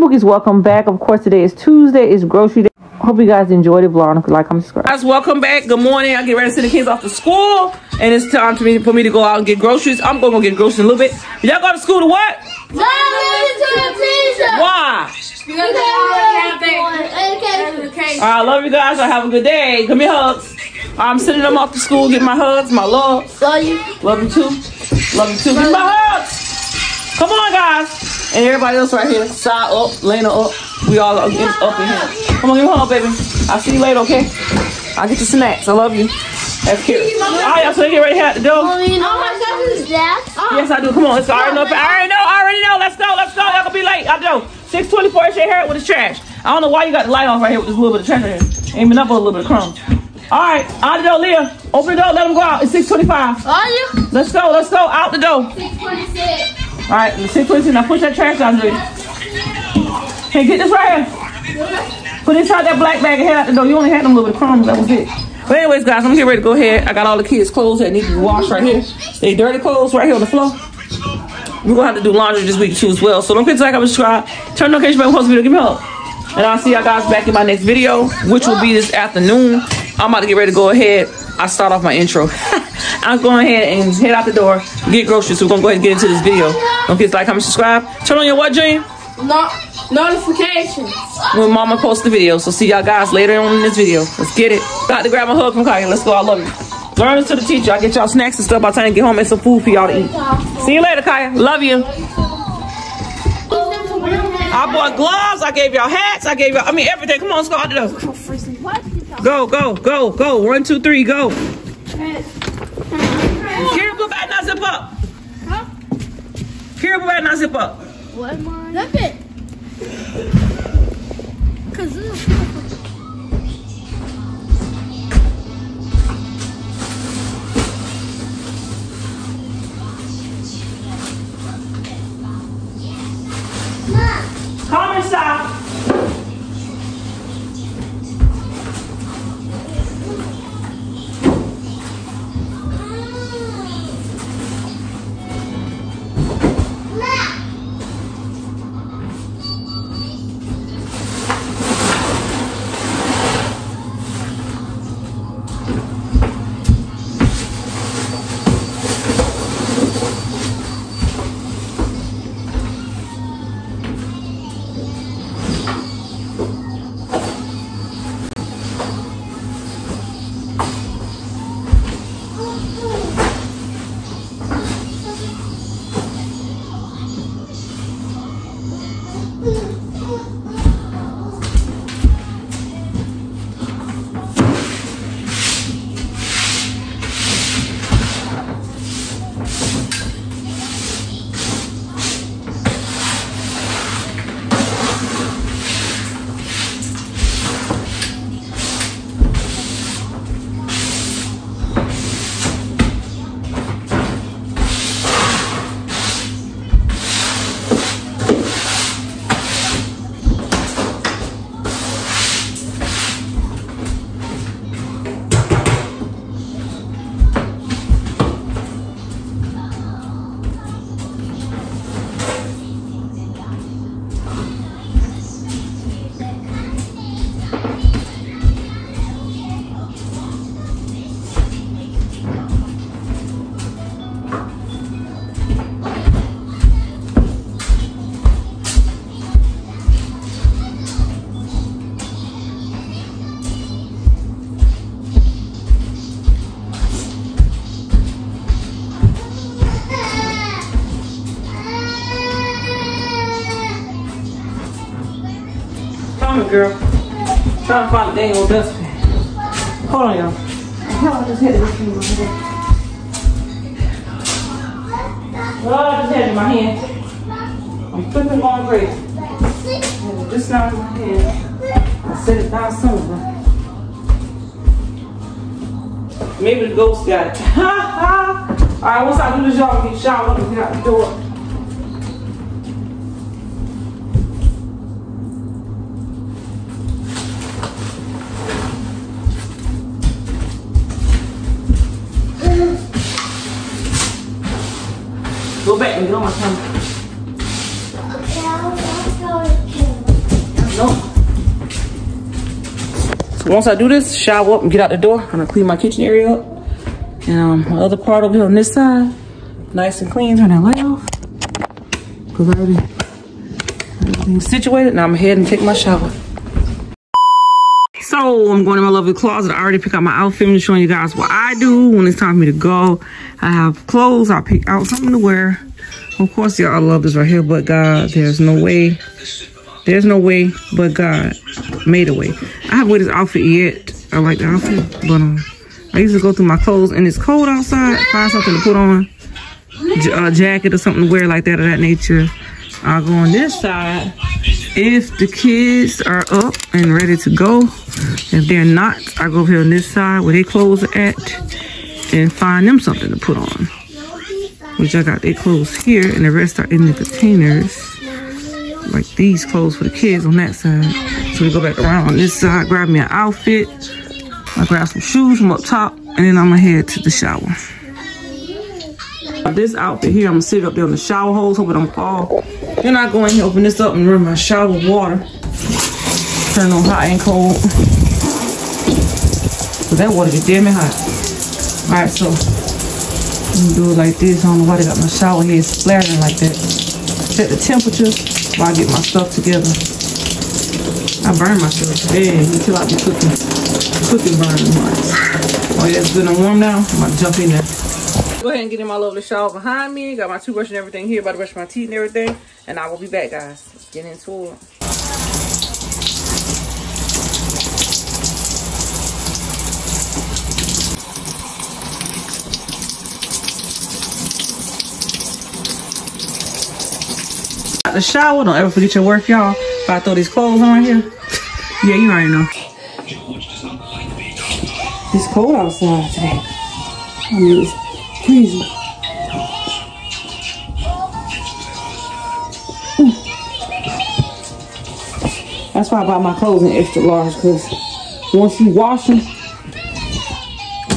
boogies welcome back of course today is tuesday it's grocery day hope you guys enjoyed the vlog like comment subscribe guys welcome back good morning i get ready to send the kids off to school and it's time to me for me to go out and get groceries i'm gonna go get groceries in a little bit y'all go to school to what No, why Because all right, I love you guys. I have a good day. Give me hugs. I'm sending them off to school. Get my hugs, my love. Love you. Love you too. Love you too. Give me my hugs. Come on, guys. And everybody else right here. Side up, Lena up. We all are getting up in here. Come on, give me a hug, baby. I'll see you later, okay? I'll get you snacks. I love you. That's cute. All right, y'all, so they get ready to head out the door. Oh my God, who's that? Oh. Yes, I do. Come on, let's. I already know. I already know. I already know. Let's go. Let's go. Y'all gonna be late. I do. 624 is your hair with his trash. I don't know why you got the light off right here with this little bit of trash right here. Aiming up with a little bit of crumbs. All right, out the door, Leah. Open the door. Let them go out. It's 625. Are you? Let's go. Let's go. Out the door. 626. All right, 626. Now push that trash down, Judy. Hey, get this right here. Put inside that black bag and head out the door. You only had them little crumbs. That was it. But anyways, guys, I'm getting ready to go ahead. I got all the kids' clothes that need to be washed right here. They dirty clothes right here on the floor. We're gonna have to do laundry this week too as well. So don't forget to like, comment, subscribe, turn the notification bell, post video, give me help. And I'll see y'all guys back in my next video, which will be this afternoon. I'm about to get ready to go ahead. I start off my intro. I'm going ahead and head out the door, get groceries. So we're gonna go ahead and get into this video. Don't forget to like, comment, subscribe. Turn on your what, Dream? No, notifications. When mama posts the video. So see y'all guys later on in this video. Let's get it. Got to grab a hug from Kaya. Let's go. I love you. Learn to the teacher. I get y'all snacks and stuff by the time you get home and some food for y'all to eat. See you later, Kaya. Love you. I bought gloves. I gave y'all hats. I gave y'all, I mean, everything. Come on, let's go out the door. Go, go, go, go. One, two, three, go. Kira, put back now zip up. Kira, put back now zip up. What am I? Zip it. Cause this is Come and girl. Trying to find the dang old dustpan. Hold on, y'all. Oh, I just had it in my hand. I'm flipping going crazy. And Just now in my hand. I set it down somewhere. Maybe the ghost got it. Alright, once I do this, y'all get showered up and get out the door. Once I do this, shower up and get out the door, I'm gonna clean my kitchen area up. And um, my other part over here on this side, nice and clean, turn that light off. Cause I already, everything's situated. Now I'm ahead and take my shower. So I'm going in my lovely closet. I already picked out my outfit. I'm showing you guys what I do when it's time for me to go. I have clothes. I pick out something to wear. Of course, y'all, love this right here. But God, there's no way. There's no way but God made a way. I haven't wear this outfit yet. I like the outfit. But um, I usually go through my clothes and it's cold outside. Find something to put on. A jacket or something to wear like that of that nature. I'll go on this side if the kids are up and ready to go. If they're not, I go over here on this side where they clothes are at and find them something to put on. Which I got their clothes here and the rest are in the containers. Like these clothes for the kids on that side. So we go back around on this side, grab me an outfit. I grab some shoes from up top and then I'm gonna head to the shower. This outfit here, I'm gonna sit up there on the shower hose, hoping I'm fall. Then I go in here, open this up and run my shower water. Turn on hot and cold. So that water get damn hot. Alright, so I'm gonna do it like this. I don't know why they got my shower head splattering like that. Set the temperature while I get my stuff together. I burn myself bad until I be cooking. Cooking burning Oh yeah, it's good and warm now. I'm gonna jump in there. Go ahead and get in my lovely shower behind me. Got my toothbrush and everything here. About to brush my teeth and everything. And I will be back, guys. Let's get into it. Out the shower. Don't ever forget your work, y'all. If I throw these clothes on here. yeah, you already know. It's cold outside today. I mean, it's freezing. Mm. That's why I buy my clothes in extra large because once you wash them,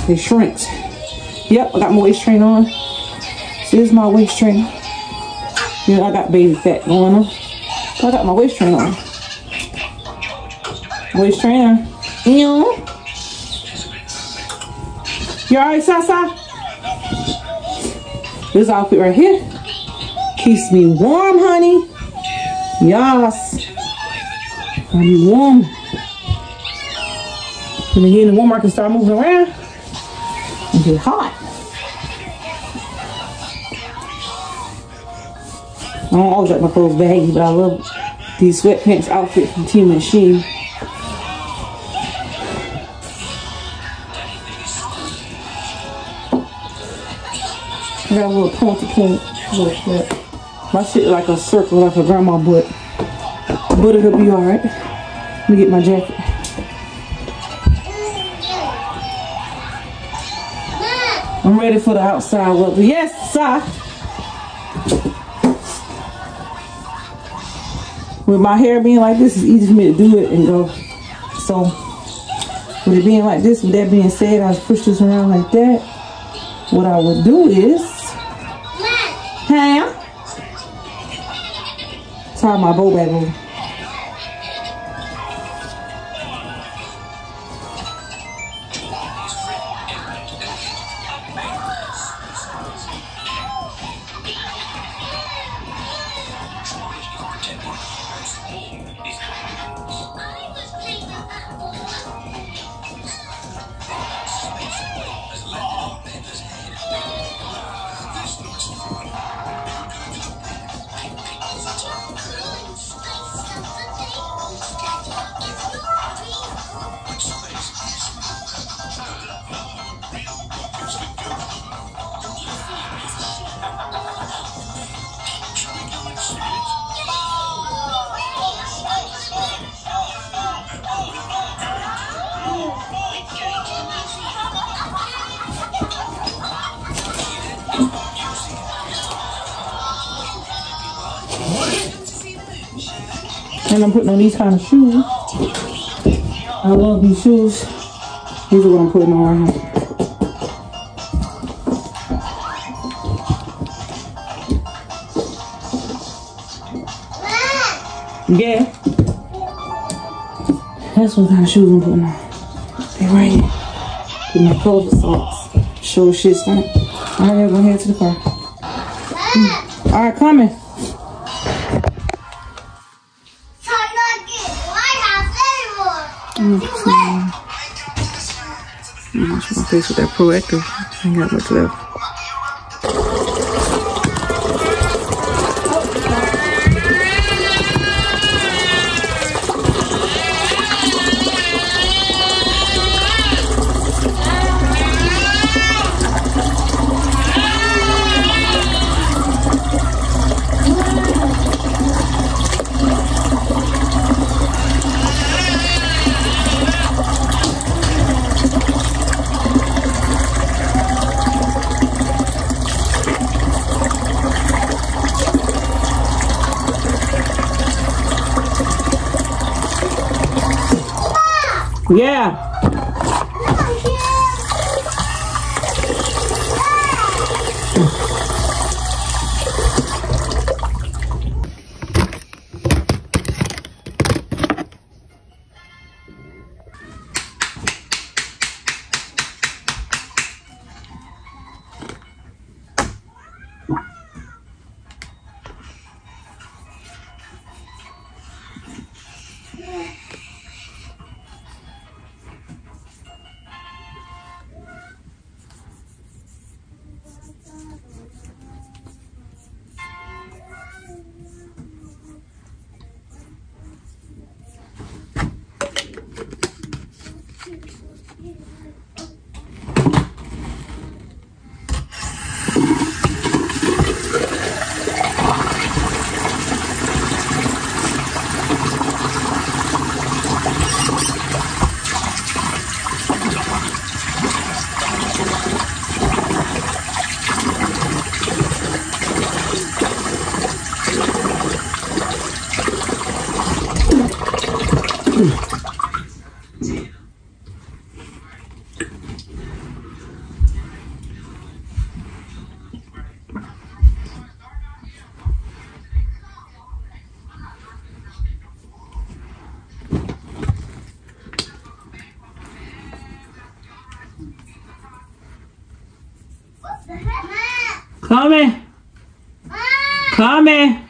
they shrinks. Yep, I got my waist train on. This is my waist train. I got baby fat going on. So I got my waist trainer on. Waist trainer. You alright, Sasa? This outfit right here keeps me warm, honey. Yes. Be warm. When they get in the warm, I can start moving around and get hot. I don't always like my clothes baggy, but I love these sweatpants outfit from Team Machine. I got a little pointy point. Little. My shit like a circle, like a grandma butt. But it'll be alright. Let me get my jacket. I'm ready for the outside weather. Yes, sir. With my hair being like this, it's easy for me to do it and go. So, with it being like this, with that being said, I push this around like that. What I would do is, huh? Tie my bow back over. I'm putting on these kind of shoes. I love these shoes. These are what I'm putting on right here. Yeah. That's what kind of shoes I'm putting on. They right here. Put my colorful socks. Show shit stink. All right, go head to the car. Mm. All right, coming. Face with that Proactiv. Ain't got much left. Coming. Coming. Coming,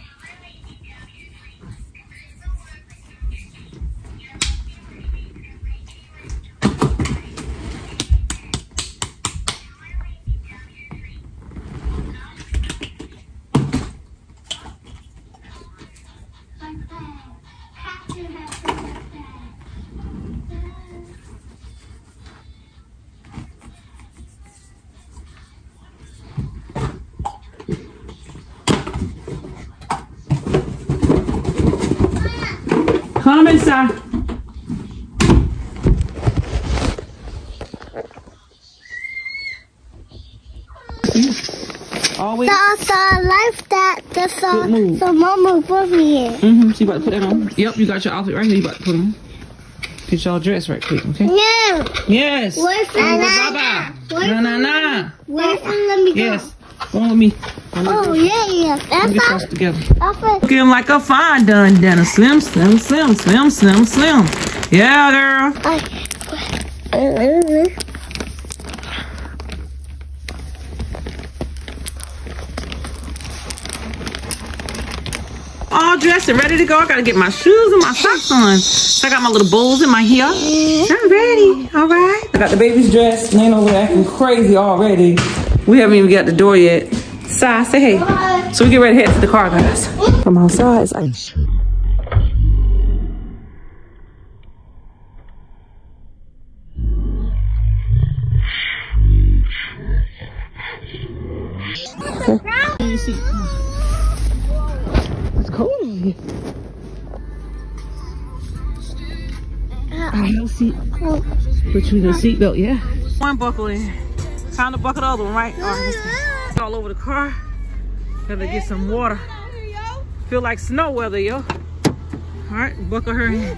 Good move. so mama put me in. Mm-hmm. So you about to put that on? Yep, you got your outfit right here. You about to put on. Get y'all dressed right quick, okay? No. Yes. Where's the Baba. Na na na. Where's the let me go? Yes. Go on with me. Oh yeah, yeah. Get That's us not together. Looking like a fine done done. Slim, slim, slim, slim, slim, slim. Yeah, girl. all dressed and ready to go. I gotta get my shoes and my socks on. So I got my little bowls in my hair. I'm ready. All right. I got the baby's dressed. Laying over there acting crazy already. We haven't even got the door yet. Sai, say hey. So we get ready to head to the car, guys. From outside, it's ice. A seat. You in the seatbelt, yeah. One buckle in. Time to buckle the other one, right? Right, all over the car. Gotta get some water. Feel like snow weather, yo. All right, buckle her in.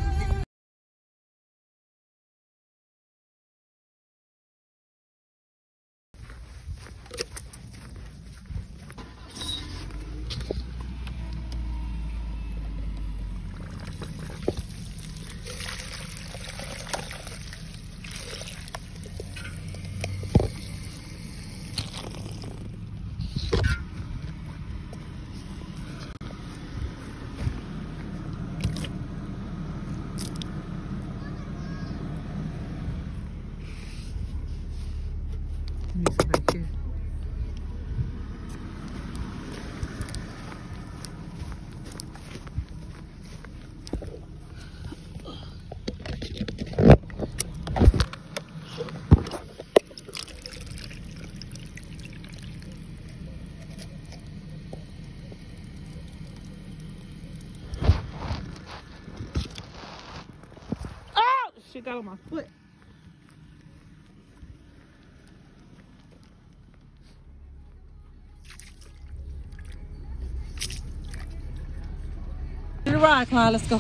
my foot. The ride, Let's go.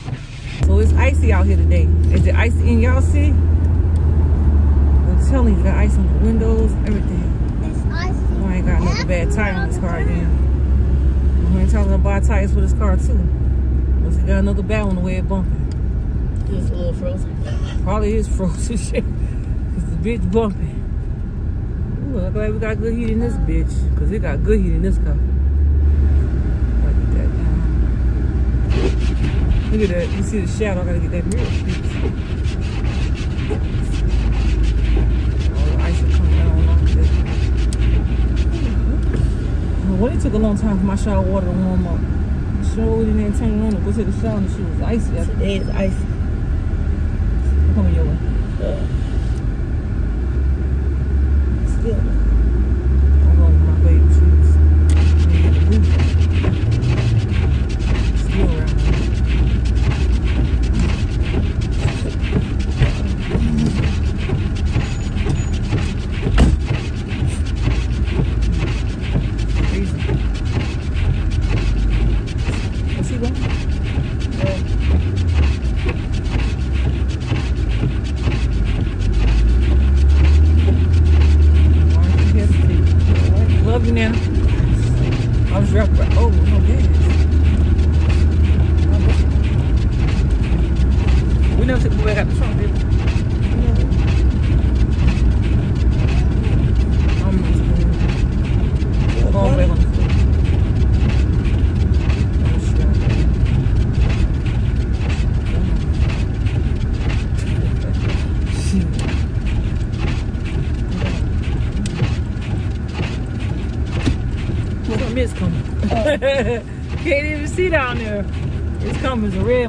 So it's icy out here today. Is it icy in y'all see? I'm telling you, the ice on the windows, everything. It's icy. Oh, I ain't got no bad tire on this car again. I ain't talking about tires for this car too. Once it got another bad one, the way it bumping it's a little frozen. Probably is frozen shit. Cause the bitch bumping. Ooh, I'm glad we got good heat in this bitch. Cause it got good heat in this car. Look at that. You see the shadow. I gotta get that mirror. All the ice is come down like that. Well, it took a long time for my shower water to warm up. Sure, we didn't have it on. Go to the shower and she was icy. Today is icy.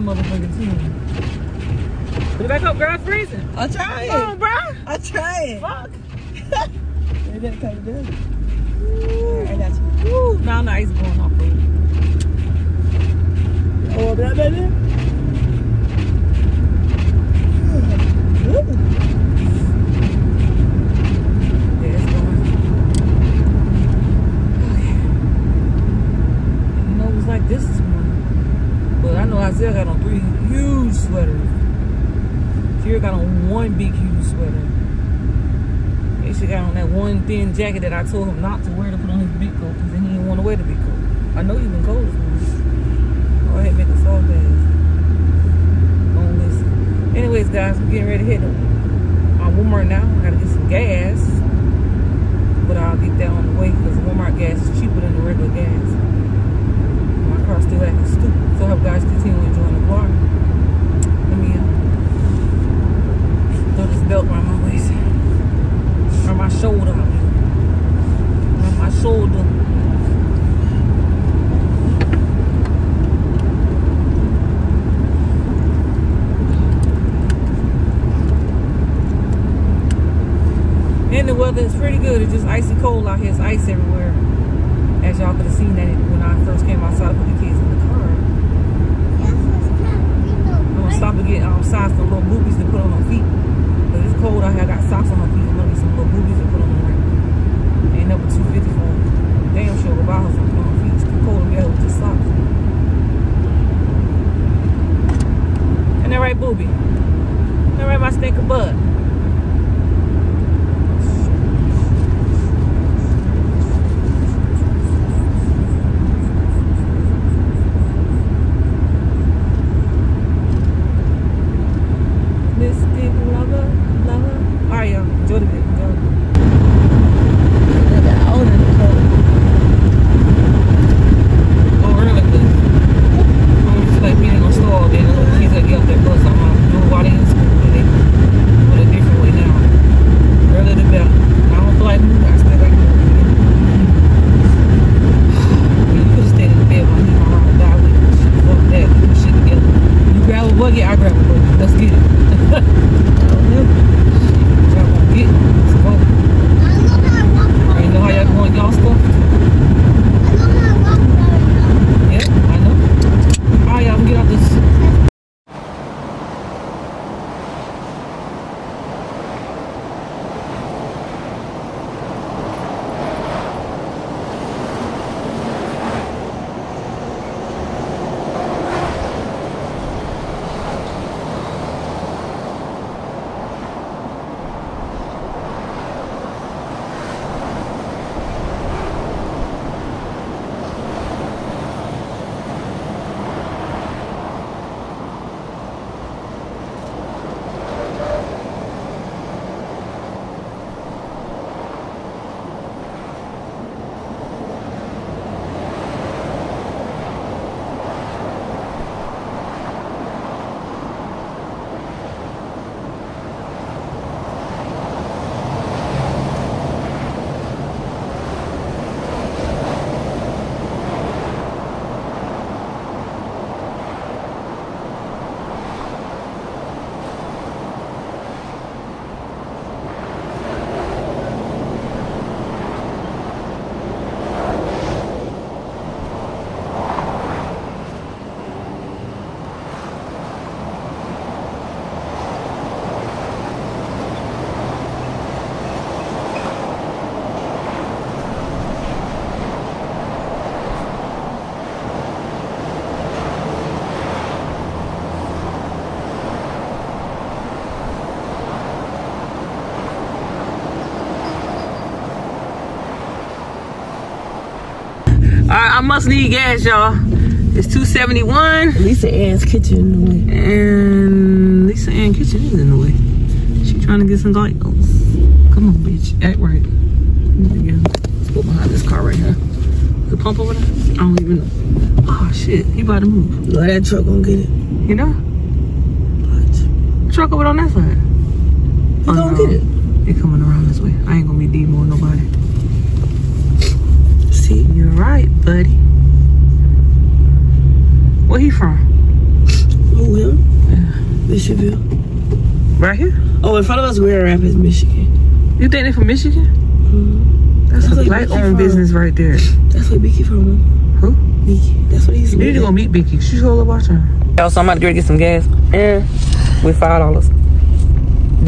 motherfucking team. Put it back up, girl. It's freezing. I'll try Come on, bro. I'm trying. Fuck. it didn't come good. I told him I must need gas, y'all. It's 271 Lisa Ann's kitchen in the way. and Lisa Ann's Kitchen is in the way. She trying to get some lights. Come on, bitch. Act right. Go behind this car right here. The pump over there? I don't even know. Oh shit, he about to move. No, that truck gonna get it. You know? What? Truck over on that side. He Oh, gonna no. get it. They coming around this way. I ain't gonna be demoing nobody. See? You're right, buddy. Where he from? Oh, him? Bishopville. Right here? Oh, in front of us, Grand Rapids, Michigan. You think they from Michigan? That's, That's a like black Mickey owned business right there. That's where Mickey from. Who? Mickey. That's what he's You need to go meet Becky. She's all about watching. Y'all, so I'm about to go get some gas. And with five dollars.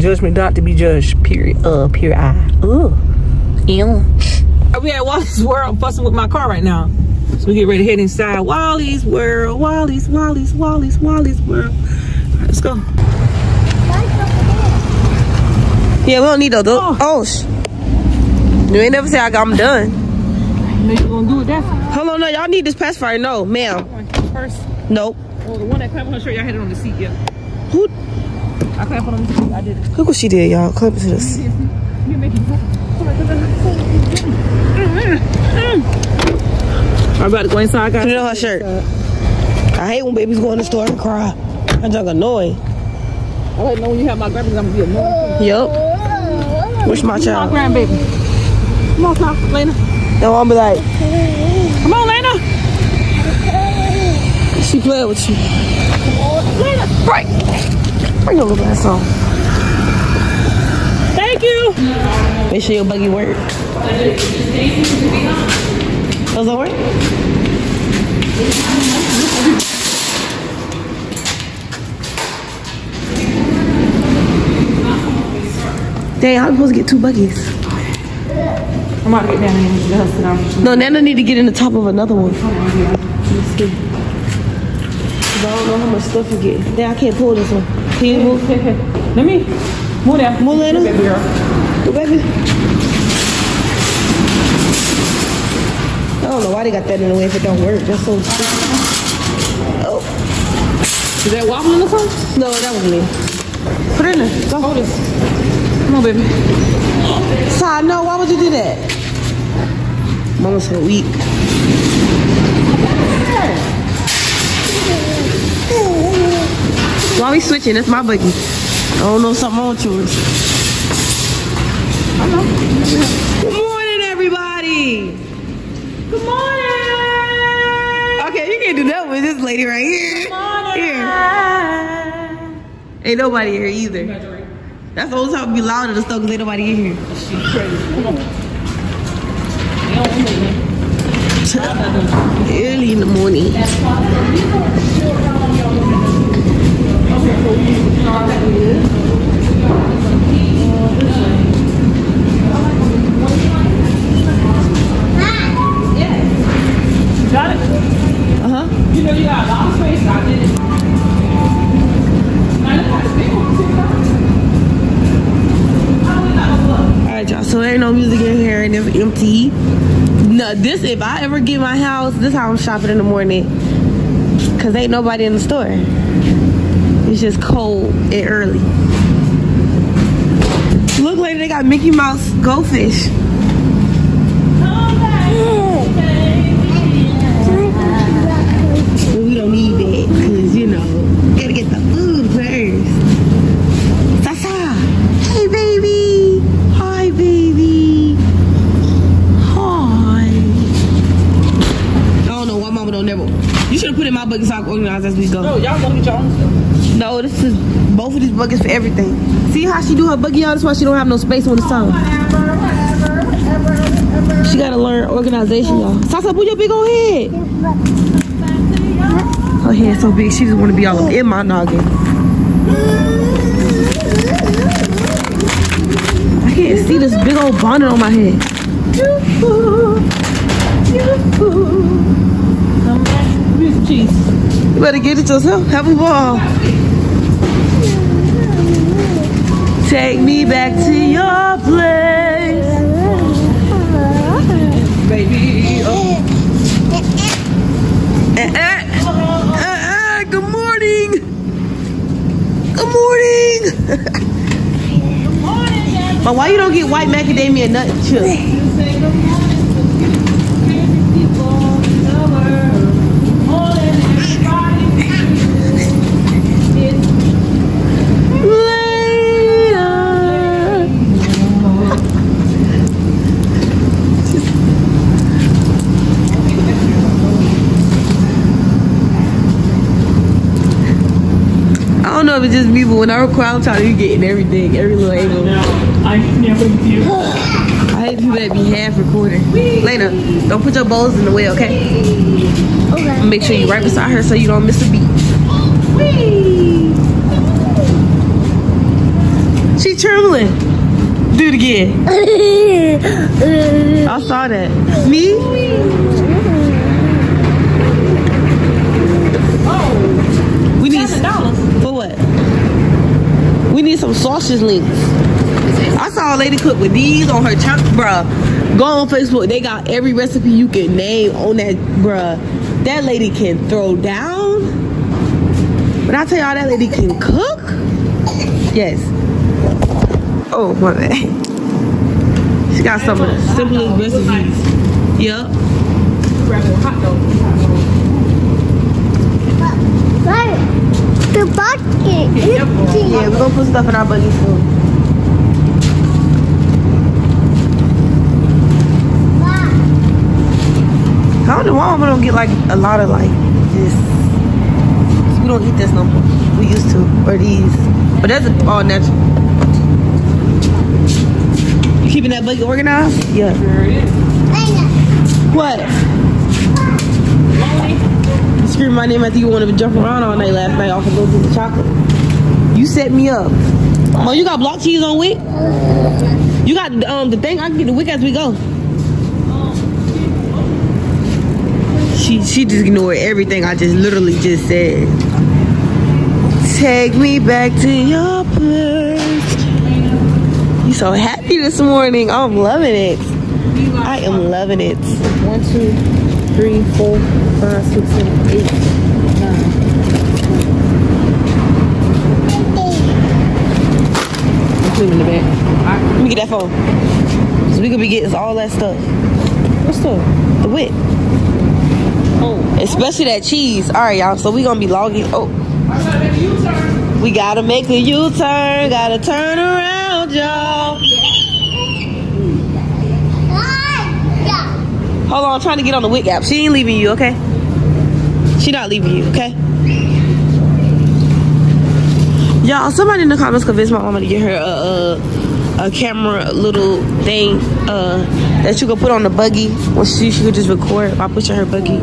Judgment not to be judged. Period. Uh, period. I. Ugh. Ew. We at Wally's World. I'm fussing with my car right now. So we get ready to head inside Wally's World. Wally's, Wally's, Wally's, Wally's World. All right, let's go. Yeah, we don't need those. Oh, oh You ain't never say I got them done. Maybe we're gonna do it that Hold on, no, y'all need this pacifier. No, ma'am. first. Nope. Oh, the one that clapped on her shirt, y'all had it on the seat, yeah. Who, I clapped on the seat. I did it. look what she did, y'all. Clip it to this. You make it. Mm-hmm. Mm-hmm. I'm about to go inside, guys. Put it on her shirt. I hate when babies go in the store and cry. That's just annoying. I like know when you have my grandbabies, I'm gonna be annoyed. Yup. Wish my child? My child. grandbaby. Come on, Pop, Lena. No, I'm be like, Come on, Lena. she playing with you. Lena. Right. Bring your little ass on. Thank you. Make sure your buggy work. Does that work? Dang, I'm supposed to get two buggies. I'm about to get let her sit down. No, Nana need to get in the top of another one. Let's see. 'Cause I don't know how much stuff you get. Then I can't pull this one. Can you move? Let me move down. Move, Lena. Baby girl. The baby. I don't know why they got that in the way if it don't work. That's so stupid. Oh. Is that wobbling or something? No, that was me. Put it in there. Go. Hold this. Come on, baby. Side, no, why would you do that? Mama's so weak. Why we switching? That's my buggy. I don't know something with yours. Good morning, everybody. Good morning. Okay, you can't do that with this lady right here. Good Here. Ain't nobody here either. That's the only time we be loud in the store because ain't nobody in here. Early in the morning. Got it? Uh huh. You know you got a lot of space. I did it. Man, look at this big one. Y'all. So there ain't no music in here and it's empty. No, this if I ever get my house, this how I'm shopping in the morning. Cause ain't nobody in the store. It's just cold and early. Look like they got Mickey Mouse goldfish. But in my bucket so I can organize as we go. No, y'all gonna get your own stuff. No, this is both of these buckets for everything. See how she do her buggy out? That's why she don't have no space when it's time. She gotta learn organization, y'all. Sasa, put your big old head. Her head so big, she just wanna be all up in my noggin. I can't see this big old bonnet on my head. Give me some cheese. You better get it yourself. Have a ball. Take me back to your place. Baby. Oh. Eh, eh. Eh, eh, good morning. Good morning. but why you don't get white macadamia nut chips? Later. I don't know if it's just me, but when I record, I'm trying to be getting everything, every little angle. I never you. I hate people that be half recording. Lena, don't put your bowls in the way, okay? Okay. Make sure you're right beside her so you don't miss a beat. She trembling. Do it again. I saw that. Me? Oh. We need for what? We need some sausage links. I saw a lady cook with these on her channel, bruh. Go on Facebook. They got every recipe you can name on that, bruh. That lady can throw down. But I tell y'all that lady can cook, yes. Oh my bad. She got some of the simplest recipes. Yup. Right. The bucket. Empty. Yeah, we're gonna put stuff in our buggy soon. I don't know why we don't get like a lot of like this. We don't eat this no more. We used to, or these. But that's all natural. You keeping that buggy organized? Yeah. What? Screamed my name after you wanted to jump around all night last night off of those of chocolate. You set me up. Oh, you got block cheese on WIC? You got um the thing? I can get the WIC as we go. She she just ignored everything I just literally just said. Take me back to your place. You so happy this morning. I'm loving it. I am loving it. One, two, three, four, five, six, seven, eight, nine. I'm cleaning the back. Let me get that phone. So we could be getting all that stuff. What's up? The wit. Oh, Especially that cheese. Alright, y'all. So we gonna be logging. Oh. We gotta make a U-turn. Gotta turn around, y'all. Hold on, I'm trying to get on the WIC app. She ain't leaving you, okay? She not leaving you, okay? Y'all, somebody in the comments convinced my mama to get her a, a, a camera little thing uh, that you could put on the buggy. When she, she could just record by pushing her buggy.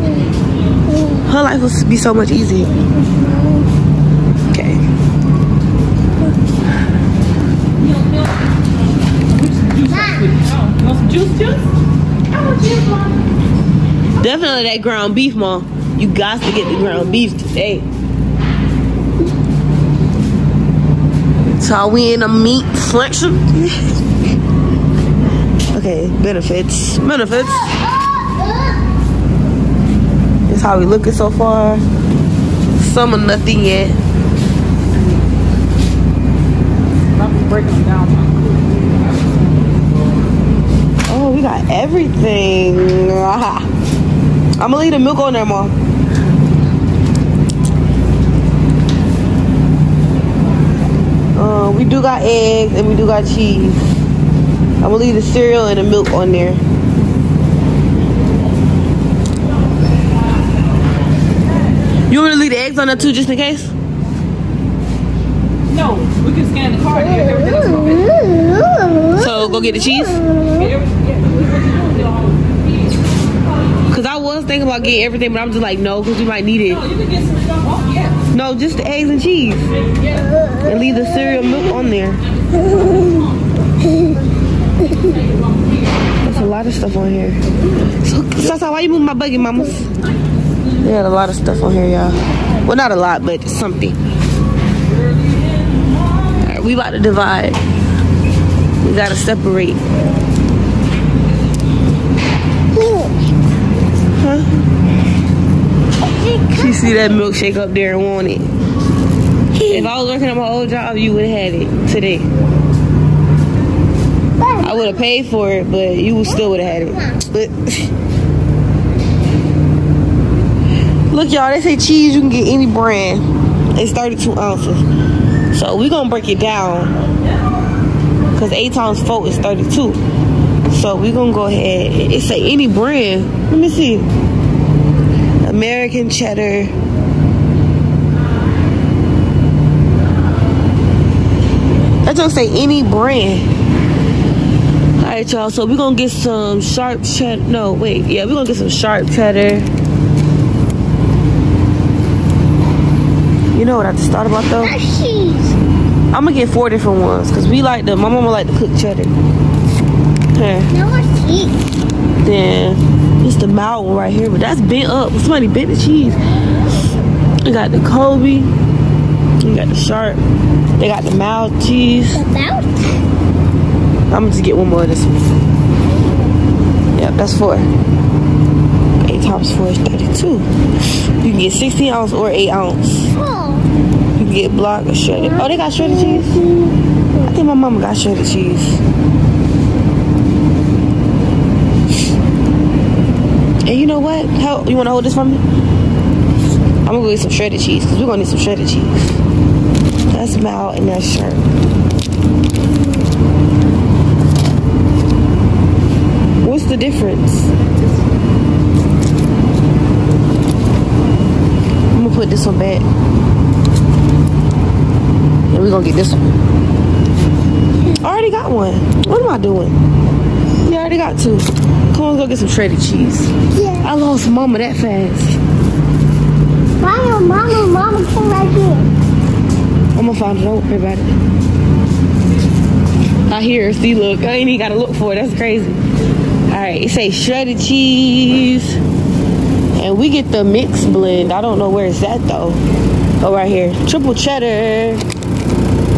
Her life would be so much easier. Okay. Definitely that ground beef, mom. You got to get the ground beef today. So are we in a meat selection. okay, benefits. Benefits. That's how we looking so far. Some of nothing yet. Oh, we got everything. I'm gonna leave the milk on there, mom. Uh, we do got eggs and we do got cheese. I'm gonna leave the cereal and the milk on there. You want to leave the eggs on there too, just in case? No, we can scan the card here. Everything else will be- So go get the cheese. Every- yeah, we- we can do all- Cause I was thinking about getting everything, but I'm just like, no, cause we might need it. No, yeah. Just the eggs and cheese. Yeah. And leave the cereal milk on there. There's a lot of stuff on here. So, Sasa, why you moving my buggy, mamas? Had a lot of stuff on here, y'all. Well, not a lot, but something. Alright, we about to divide. We gotta separate. See that milkshake up there and want it. If I was working at my old job, you would have had it today. I would have paid for it, but you still would have had it. But look, y'all, they say cheese you can get any brand. It's 32 ounces. So we're gonna break it down. Cause eight times four is 32. So we're gonna go ahead. It say any brand. Let me see. American cheddar. That don't say any brand. All right, y'all. So we're gonna get some sharp cheddar. No, wait. Yeah, we're gonna get some sharp cheddar. You know what I just thought about though? Cheese. I'm gonna get four different ones because we like the. My mama like to cook cheddar. Okay. No more cheese. Then it's the mild one right here, but that's bent up. Somebody bent the cheese. We got the Colby. We got the sharp. They got the mild cheese. About I'm gonna just get one more of this one. Yep, that's four. Eight times four is 32. You can get 16 ounce or 8 ounce. four. You can get block or shredded. Oh, they got shredded cheese? I think my mama got shredded cheese. And you know what? How, you wanna hold this for me? I'm gonna go get some shredded cheese because we're gonna need some shredded cheese. That's mild and that's sharp. What's the difference? I'm gonna put this one back. And we're gonna get this one. I already got one. What am I doing? I already got two. On, let's go get some shredded cheese. Yeah. I lost mama that fast. Mama, mama, mama, come right here. I'm gonna find it. Don't worry about it. I hear. her. See, look. I ain't even gotta look for it. That's crazy. All right. It say shredded cheese, and we get the mixed blend. I don't know where it's at though. Oh, right here. Triple cheddar.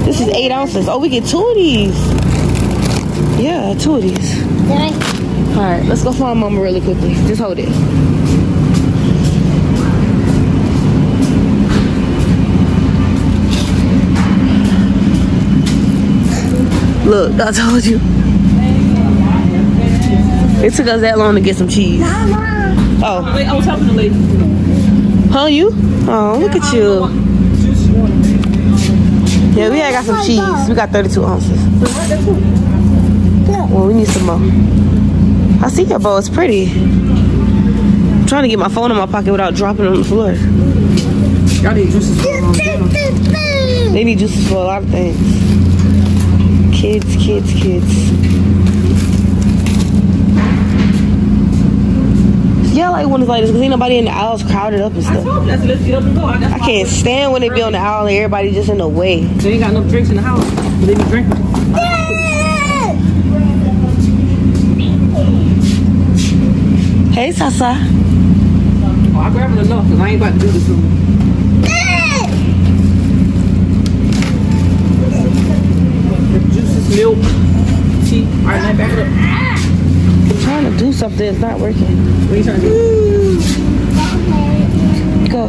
This is eight ounces. Oh, we get two of these. Yeah, two of these. All right. Let's go find mama really quickly. Just hold it. Look, I told you. It took us that long to get some cheese. Oh, Wait, I was helping the lady. huh, you? Oh, look at you. Yeah, we had got some cheese. We got 32 ounces. Well, we need some more. I see your bowl. It's pretty. I'm trying to get my phone in my pocket without dropping it on the floor. Y'all need juices for They need juices for a lot of things. Kids, kids, kids. Yeah, I like when it's like this because ain't nobody in the aisles crowded up and I stuff. told you, let's get up and go. I can't stand when they be on the aisle and everybody just in the way. They ain't got enough drinks in the house. But they be drinking. Hey, Sasa. Oh, I grabbed enough because I ain't about to do this soon. Juices, milk, tea. All right, now back up. I'm trying to do something. It's not working. What are you trying to do? Go.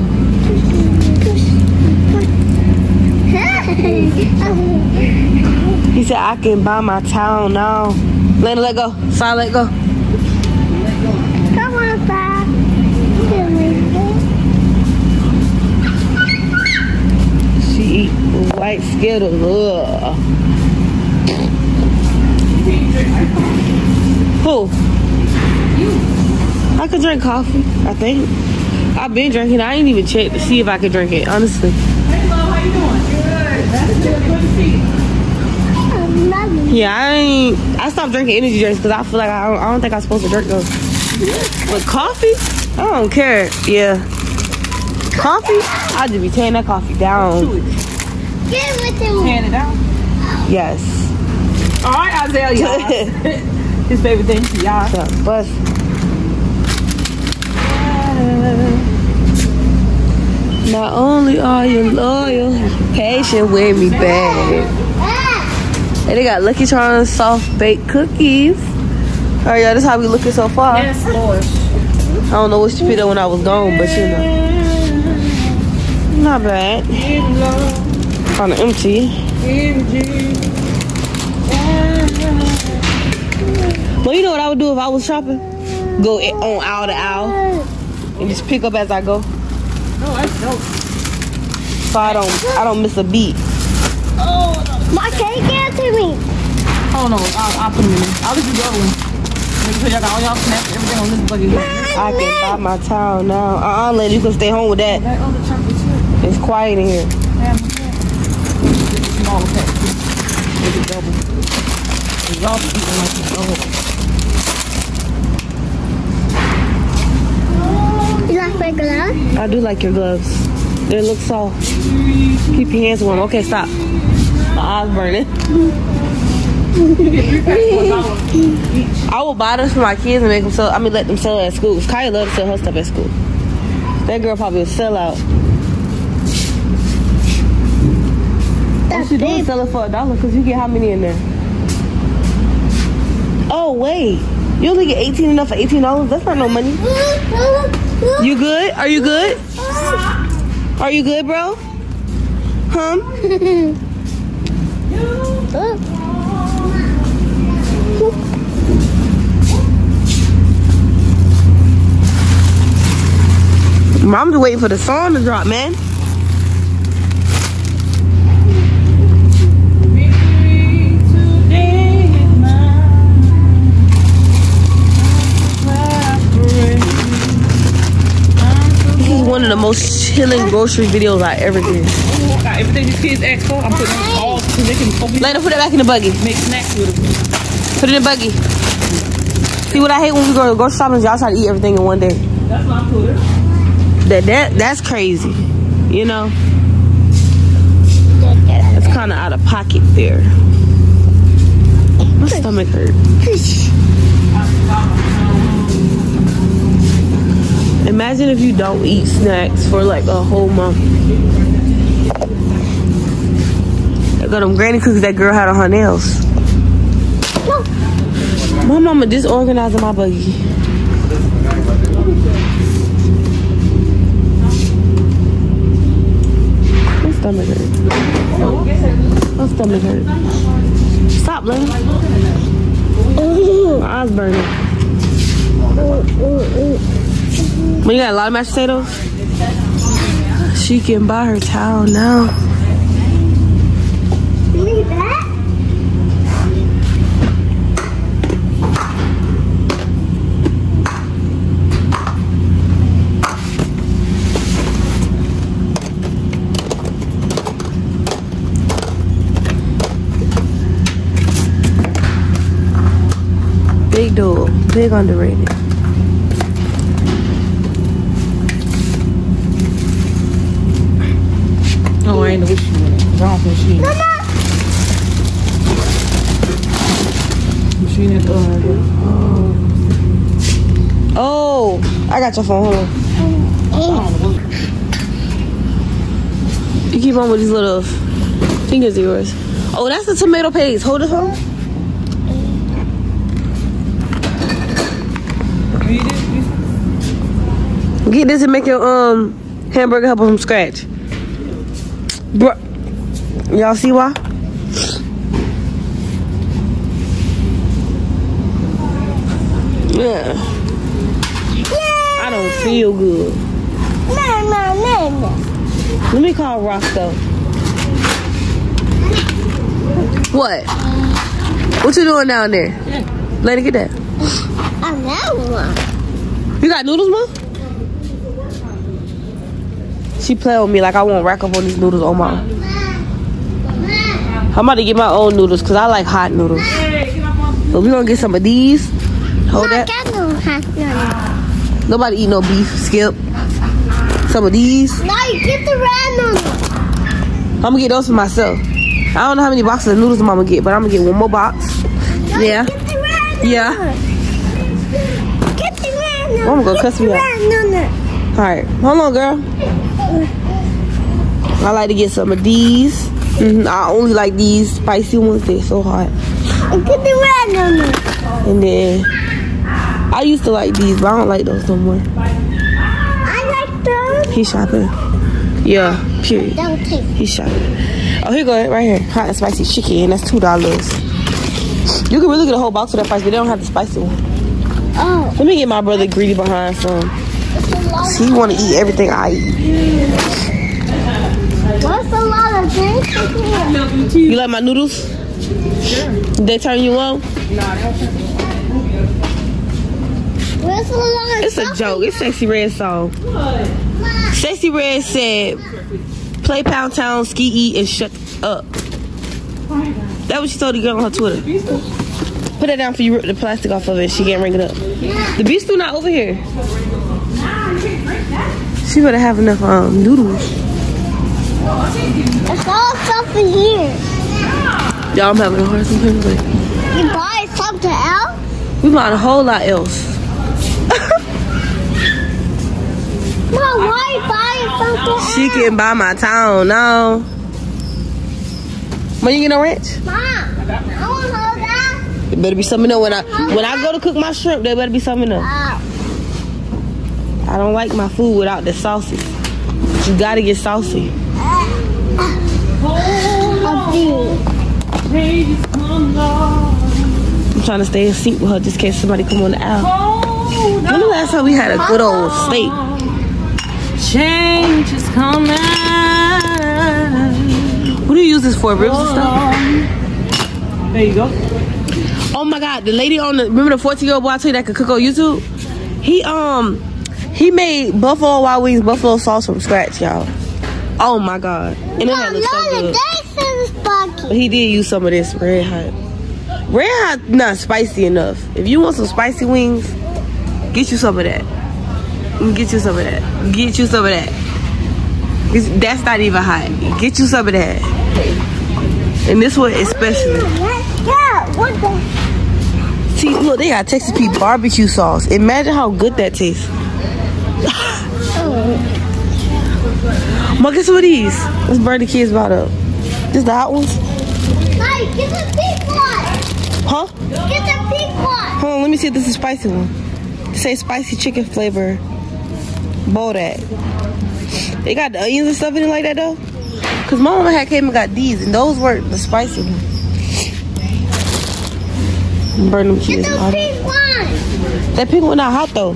He said, I can buy my towel now. Lena, let go. Sai, let go. White Skittles. Ugh. Who? I could drink coffee, I think. I've been drinking. I ain't even checked to see if I could drink it, honestly. Hey, love, how you doing? Good. That's good. Good to see you. Yeah, I ain't. I stopped drinking energy drinks because I feel like I don't, I don't think I'm supposed to drink those. But coffee, I don't care. Yeah, coffee, I just be tearing that coffee down. Get with him. Hand it down. Yes, All right, Isaiah. His favorite thing. Yeah. So, but not only are you loyal, you're patient with me, babe. And they got Lucky Charms soft baked cookies. All right, y'all, this how we looking so far. Yes, Lord. I don't know what she fit up when I was gone, but you know. Not bad. Kind of empty. Well, you know what I would do if I was shopping? Go on aisle to aisle and just pick up as I go. Oh, that's dope. So I don't I don't miss a beat. Oh, My cake get to me. Oh no, I'll, I'll put them in there. I'll let you go one. Make sure y'all got all y'all snacks, everything on this buggy. I can buy my towel now. Uh-uh, lady, you can stay home with that. That other chocolate chip. It's quiet in here. Have my cat. Get the smaller pack too. Double. Eating like double. You like my glove? I do like your gloves. They look soft. Keep your hands warm. Okay, stop. My eyes burning. I will buy this for my kids and make them sell. I mean, let them sell at school. 'Cause Kaya loves to sell her stuff at school. That girl probably would sell out. She doing? big. Sell it for a dollar because you get how many in there? Oh wait, you only get eighteen enough for eighteen dollars. That's not no money. You good? Are you good? Are you good, bro? Huh? Mom's waiting for the song to drop, man. One of the most chilling grocery videos I ever did. pray. Got everything these kids ask for, I'm putting on all so they can focus. Later, put it back in the buggy. make snacks with them. Put it in the buggy. See what I hate when we go go shopping is y'all try to eat everything in one day. That's put it. That that that's crazy. You know? It's kinda out of pocket there. My stomach hurt. Imagine if you don't eat snacks for like a whole month. I got them granny cookies that girl had on her nails. My mama disorganizing my buggy. My stomach hurt. My stomach hurt. Stop, Lenny. My eyes burning. You got a lot of mashed potatoes, she can buy her towel now. That? Big dog, big underrated. She wanted. 'cause I don't think she. Machine at the uh, Oh, I got your phone. Hold on. You keep on with these little fingers of yours. Oh, that's the tomato paste. Hold it, home. Get this and make your um hamburger helper from scratch. Bro, y'all see why? Yeah. I don't feel good. No, no, no, no. Let me call Roscoe. What? What you doing down there? Let it get that. I know. You got noodles, mom? She play with me like I won't rack up on these noodles oh, on my own. I'm about to get my own noodles because I like hot noodles. So we gonna get some of these. Hold that. no. Nobody eat no beef. Skip. Some of these. Now you get the red one. I'm gonna get those for myself. I don't know how many boxes of noodles I'm gonna get, but I'm gonna get one more box. Now Yeah. Yeah. Get the red one. I'm gonna Get cuss me out. All right, hold on, girl. I like to get some of these. Hmm I only like these spicy ones. They're so hot. Get the red one. And then I used to like these, but I don't like those no more. I like those. He's shopping. Yeah, period. Don't take. He shot it. Oh, here you go, right here. Hot and spicy chicken. That's two dollars. You can really get a whole box of that price, but they don't have the spicy one. Oh, Let me get my brother greedy behind some. it's a lot. He want to eat everything I eat. What's a lot of drinks in here? You like my noodles? They turn you on? Where's a lot of It's a joke. It's Sexyy Red song. Sexyy Red said, "Play Pound Town, ski eat, and shut up." That what she told the girl on her Twitter. Put that down for you. Rip the plastic off of it. She can't ring it up. The beast still not over here. She better have enough um noodles. It's all stuff in here. Y'all, I'm having a hard time. But You buy something else? we bought a whole lot else. Mom, why buying something else? She can buy my town now. When you get no ranch? Mom, I want hold that. It better be something else. When I when I go to cook my shrimp, there better be something else. Oh, uh, I don't like my food without the sauces. You gotta get saucy. I'm trying to stay in seat with her just in case somebody come on the aisle. When the last time we had a good old steak? Change is coming. What do you use this for? Ribs and stuff? There you go. Oh my god, the lady on the remember the 14 year old boy I told you that could cook on YouTube? He um he made buffalo wild wings buffalo sauce from scratch, y'all. Oh my god. And Mom, looks so good. But he did use some of this red hot. Red hot not spicy enough. If you want some spicy wings, get you some of that. Get you some of that. Get you some of that. It's- That's not even hot. Get you some of that. And this one especially. Yeah, what the? See, look, they got Texas Pete barbecue sauce. Imagine how good that tastes. Get some of these. Let's burn the kids about up. Just the hot ones? Hey, get the pink one. Huh? Get the pink one. Hold on, let me see if this is spicy one. Say spicy chicken flavor. Bowl that. They got the onions and stuff in it like that though? Cause my mama had came and got these and those were the spicy ones. Burn them Get the pink one. That pink one not hot though.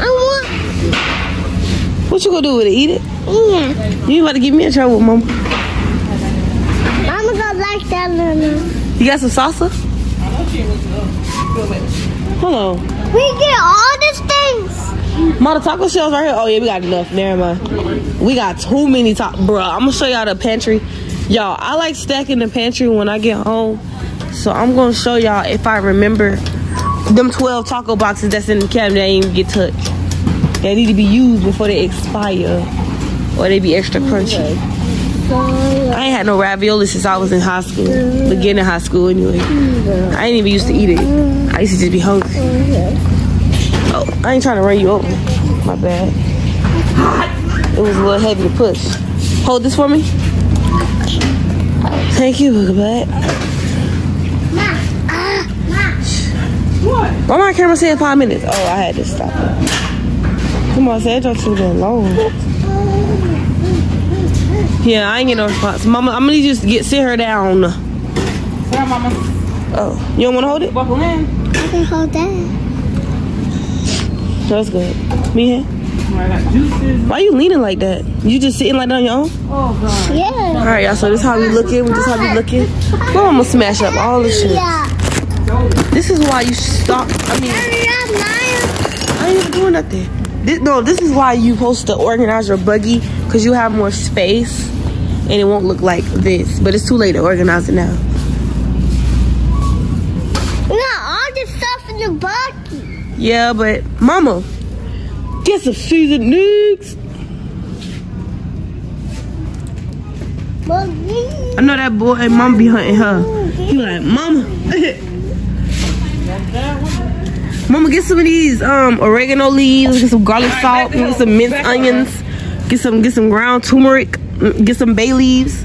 I want. What you gonna do with it? Eat it? Yeah. You about to get me in trouble, mama. Little. You got some salsa? Hold on. We get all these things. Ma, the taco shells right here. Oh yeah, we got enough. Never mind. We got too many taco. Bruh, I'm gonna show y'all the pantry. Y'all, I like stacking the pantry when I get home. So I'm gonna show y'all if I remember them 12 taco boxes that's in the cabinet that ain't even get touched. They need to be used before they expire or they be extra crunchy. I ain't had no ravioli since I was in high school, beginning high school anyway. I ain't even used to eat it. I used to just be hungry. Oh, I ain't trying to run you over. My bad. It was a little heavy to push. Hold this for me. Thank you, Booger Black. Why my camera saying five minutes? Oh, I had to stop. Come on, say it too damn long. Yeah, I ain't get no response. Mama, I'm gonna just get sit her down. Sorry, mama. Oh, you don't wanna hold it? Buckle in. I can hold that. That's good. Me here. I got juices. Why you leaning like that? You just sitting like that on your own? Oh, God. Yeah. All right, y'all. So this how we looking. We just how we looking. Well, I'm gonna smash up all the shit. Yeah. This is why you stop. I mean, Hurry up, Maya. I ain't even doing nothing. This, no, this is why you supposed to organize your buggy because you have more space and it won't look like this. But it's too late to organize it now. We all this stuff in the bucket. Yeah, but mama, get some seasoned. Buggy. I know that boy and mom be hunting her. He like, mama. mama, get some of these um oregano leaves, get some garlic salt, get some minced onions, get some get some ground turmeric, get some bay leaves,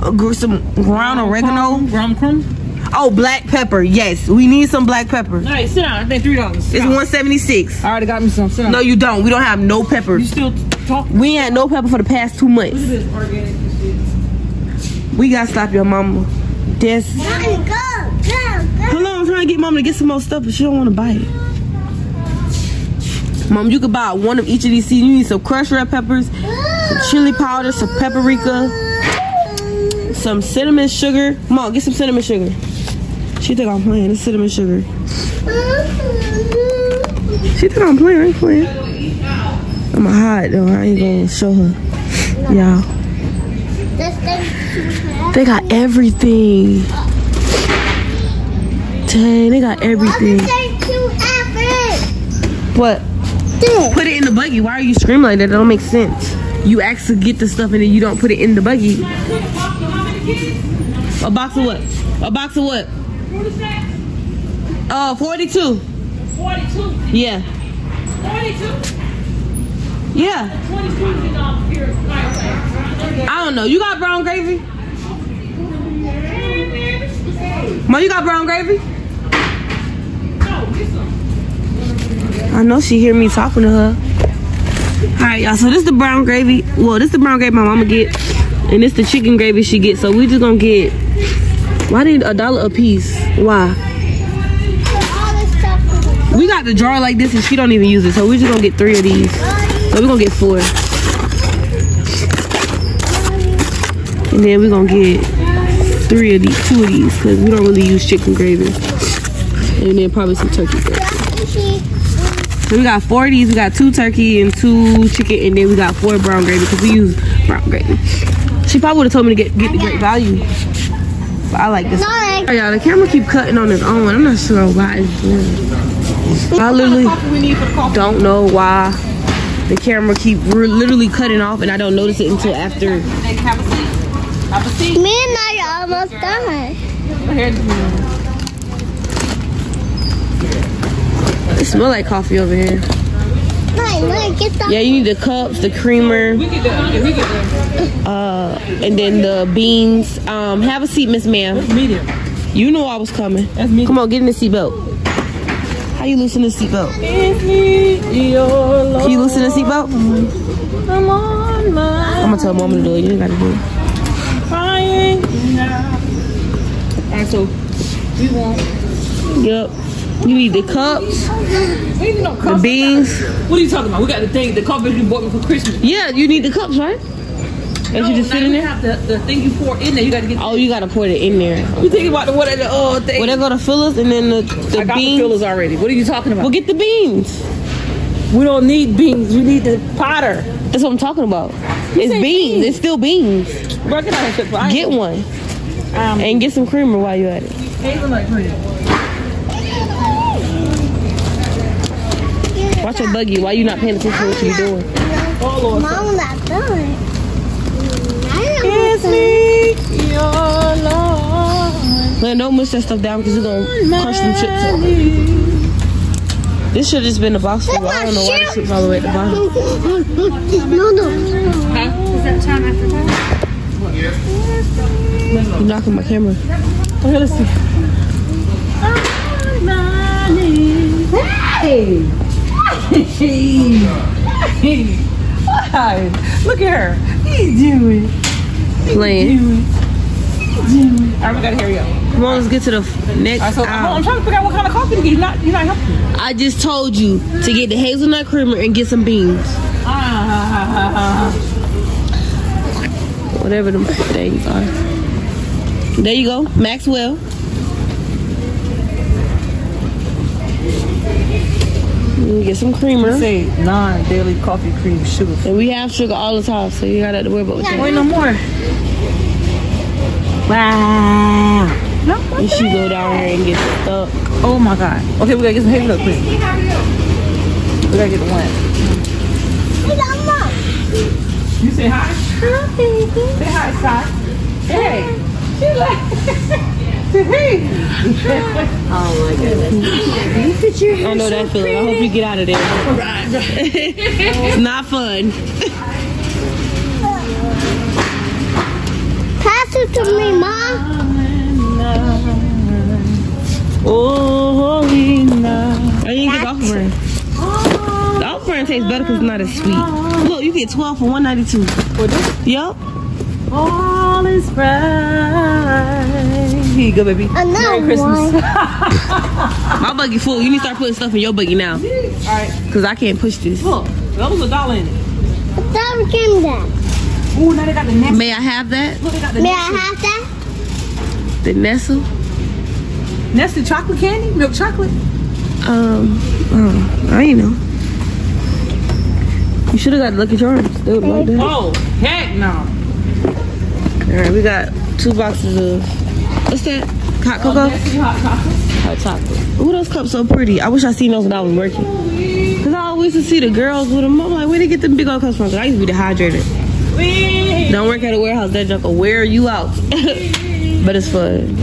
uh, some ground oregano. Ground crumb. Oh, black pepper. Yes, we need some black pepper. All right, sit down. I think three dollars. It's 176. I already got me some. Sit down. No, you don't. We don't have no peppers. You still talking. We ain't had no pepper for the past two months. This organic and shit. We gotta stop your mama. This. Mommy, go, go, go. Hold on, I'm trying to get mama to get some more stuff, but she don't want to buy it. Mom, you could buy one of each of these seeds. You need some crushed red peppers, some chili powder, some paprika, some cinnamon sugar. Mom, get some cinnamon sugar. She think I'm playing. It's cinnamon sugar. She think I'm playing. I ain't playing. I'm to hide though. I ain't gonna show her. Y'all. They got everything. Dang, they got everything. What? Put it in the buggy. Why are you screaming like that? That don't make sense. You actually get the stuff and then you don't put it in the buggy. A box of what? A box of what? Uh, 42. 42. Yeah. 42. Yeah. 22 is here. I don't know. You got brown gravy? Ma, you got brown gravy? I know she hear me talking to her. All right, y'all. So this is the brown gravy. Well, this is the brown gravy my mama get, and this the chicken gravy she get. So we just gonna get. Why did a dollar a piece? Why? We got the jar like this, and she don't even use it. So we just gonna get three of these. So we gonna get four, and then we gonna get three of these, two of these, because we don't really use chicken gravy, and then probably some turkey gravy. So we got four of these. We got two turkey and two chicken, and then we got four brown gravy because we use brown gravy. She probably would have told me to get get the great value, but I like this. Not Oh, y'all, the camera keep cutting on its own. I'm not sure why it's doing. I literally we need for the coffee. don't know why the camera keep re- literally cutting off, and I don't notice it until after. Hey, have a seat. Have a seat. Me and I are almost done. Here. It smell like coffee over here. Mike, Mike, get the. Yeah, you need the cups, the creamer, We get the, if we get the uh, and then the beans. Um, have a seat, Miss Ma'am. medium. You know I was coming. That's me. Come on, get in the seatbelt. How you loosen the seatbelt? Can you loosen the seatbelt? I'm on my I'm gonna tell mama to do it. You ain't gotta do it. crying. Alright, so we want Yep. You need the cups, we need no the cups. beans. What are you talking about? We got the thing, the coffee you bought me for Christmas. Yeah, you need the cups, right? That you just now sit in you there. have the, the thing you pour in there. You got to get. Oh, you gotta put it in there. You thinking about the what the oh thing? Well, they go to fillers and then the, I the got the beans. fillers already. What are you talking about? Well, get the beans. we don't need beans. We need the potter. That's what I'm talking about. It's beans. beans. It's still beans. Bro, get out of here. Get one Um, and get some creamer while you're at it. hazelnut cream. Your buggy while you not paying attention to what you doing. Oh Lord. Mom, not done. Kiss me, your Lord. Man, don't mush that stuff down because it's gonna crush them chips up. This should have just been a box full. I don't know why the chips all the way at the bottom. No, no. Huh? Is that time after that? You're knocking my camera. Okay, let's see. Hey! Hey! Hi! Look at her. He's doing. Playing. Alright, we gotta hurry up. Come on, let's get to the next Alright, so I'm, I'm trying to figure out what kind of coffee to get. You're not, you're not helping. I just told you to get the hazelnut creamer and get some beans. Ah, Whatever them things are. There you go. Maxwell. You Get some creamer. say non-dairy coffee cream sugar. And we have sugar all the time, so you gotta worry about what you Wait, no more. Wow. No, And she go down here and get stuck. Oh my god. Okay, we gotta get some hazelnut cream. We gotta get the one. You say hi? Say hi, Scott. Hey. She like. hey. I know that feeling. I hope you get out of there. it's not fun. Pass it to me, Mom. Oh, holy night. I didn't get the offer brand. The offer brand tastes better because it's not as sweet. Look, you get 12 for 192. For this, Yup. all is right. Here you go, baby. Another Merry Christmas. My buggy full. You need to start putting stuff in your buggy now. All right, Because I can't push this. look, that was a dollar in it. That became that. Ooh, now they got the next. May I have that? Look, they got the May Nestle. I have that? The Nestle? Nestle chocolate candy, milk chocolate. Um, oh, I ain't know. You should have got Lucky Charms. They would like that. Oh, heck no. All right, we got two boxes of what's that? Hot cocoa. Nestle hot chocolate. Hot chocolate. Ooh, those cups so pretty. I wish I seen those when I was working. Cause I always used to see the girls with them. I'm like, where they get them big old cups from? Cause I used to be dehydrated. Wee. Don't work at a warehouse. That junk will wear you out. but it's fun.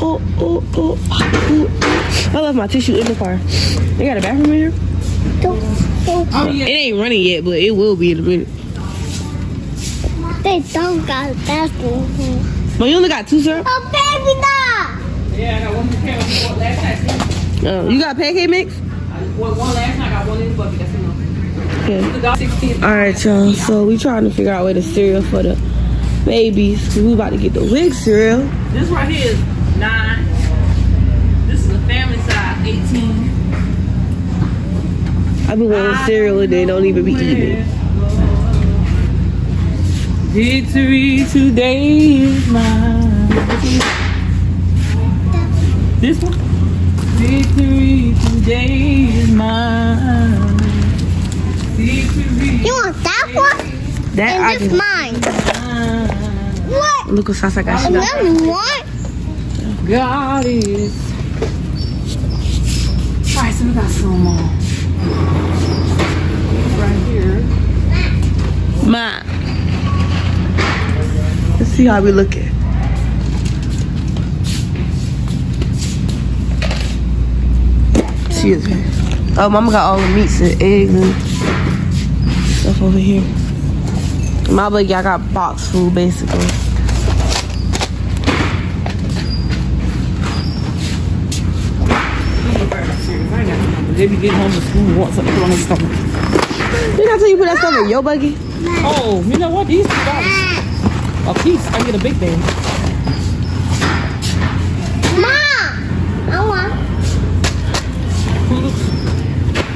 Oh, oh, oh, oh. I left my tissue in the car. They got a bathroom in here? Don't, don't. Oh It ain't running yet, but it will be in a minute. They don't got a bathroom. But you only got two, sir? Oh, baby dog. Yeah, I got one pair of one last night. Oh, you got pancake mix? One, one last night, I got one in the bucket. That's enough. Yeah. The dog 16. All right, y'all. So we trying to figure out where the cereal for the babies. Cause we about to get the WIC cereal. This right here is nine. This is the family size, 18. I've been wanting cereal and they don't even be eating. Victory today is mine. This one? Victory today is mine. Victory You want that one? That I And this mine. What? Look what I got. She got. One? God is. Alright, so we got some more. Right here. Ma. Let's see how we looking. Excuse me. Oh, mama got all the meats and eggs and stuff over here. My buggy, I got box food basically. They be getting home from school and want something to put on their stomach. Didn't I tell you put that stuff in your buggy? Oh, you know what? These two dollars. A piece. I get a big thing. Mom! I want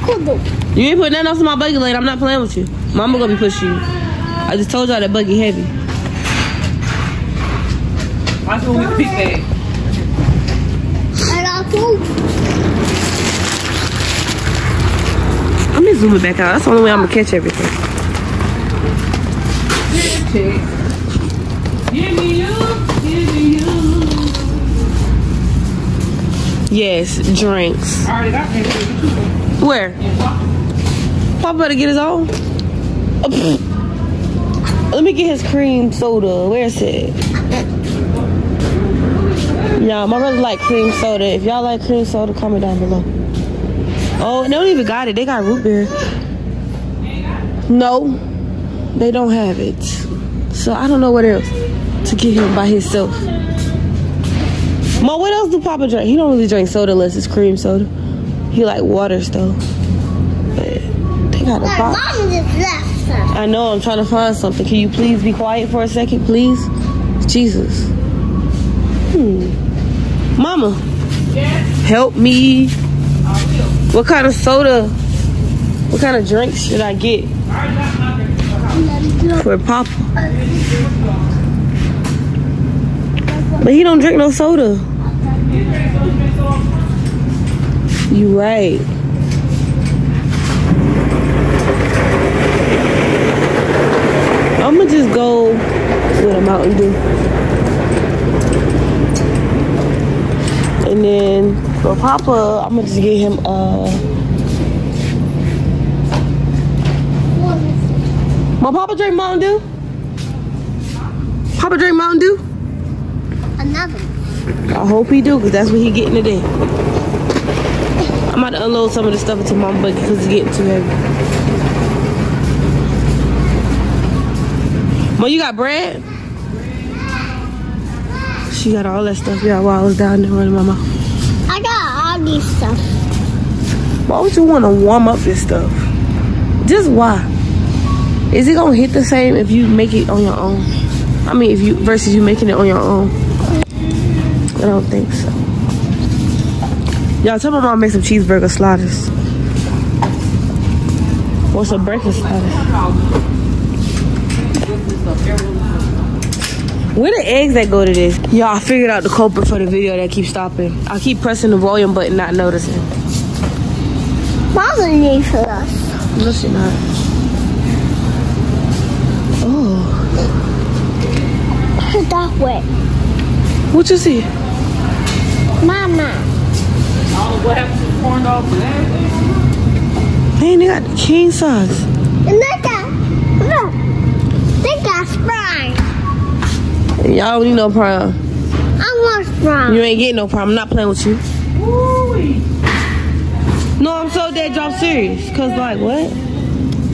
kudu. You ain't putting nothing else in my buggy late. I'm not playing with you. Mama gonna be pushing you. I just told y'all that buggy heavy. Might as well with the big bag. I got two. I'm just zooming back out. That's the only way I'm gonna catch everything. Check. Give me you. Give me you. Yes, drinks. Where? Papa better get his own. Oh. Let me get his cream soda. Where's it? Y'all, my brother like cream soda. If y'all like cream soda, comment down below. Oh, they don't even got it. They got root beer. No, they don't have it. So I don't know what else to get him by himself. Ma, what else do Papa drink? He don't really drink soda unless it's cream soda. He like waters though. But they got a My mom just left us. I know I'm trying to find something. Can you please be quiet for a second, please? Jesus. Hmm. Mama. Help me. What kind of soda? What kind of drinks should I get for Papa? But he don't drink no soda. You right. I'm gonna just go with a Mountain Dew. And then for Papa, I'm gonna just get him uh My Papa drink Mountain Dew? Papa drink Mountain Dew? I hope he do, cause that's what he getting today. I'm about to unload some of the stuff into my buggy because it's getting too heavy. Mo, you got bread? She got all that stuff, yeah, while I was down there running my mouth. I got all these stuff. Why would you want to warm up this stuff? Just why? Is it gonna hit the same if you make it on your own? I mean, if you versus you making it on your own. I don't think so. Y'all tell my mom to make some cheeseburger sliders. What's a breakfast slider? Where the eggs that go to this? Y'all, I figured out the culprit for the video that keeps stopping. I keep pressing the volume button, not noticing. Mom's gonna need for us. No, she not. Oh, That way. what you see? Mama. What happened to the corn dogs and everything? Man, they got the king size. And they got, look. They got Sprite. Y'all don't need no prime. I want Sprite. You ain't getting no prime. I'm not playing with you. No, I'm so dead drop serious. Cause like what?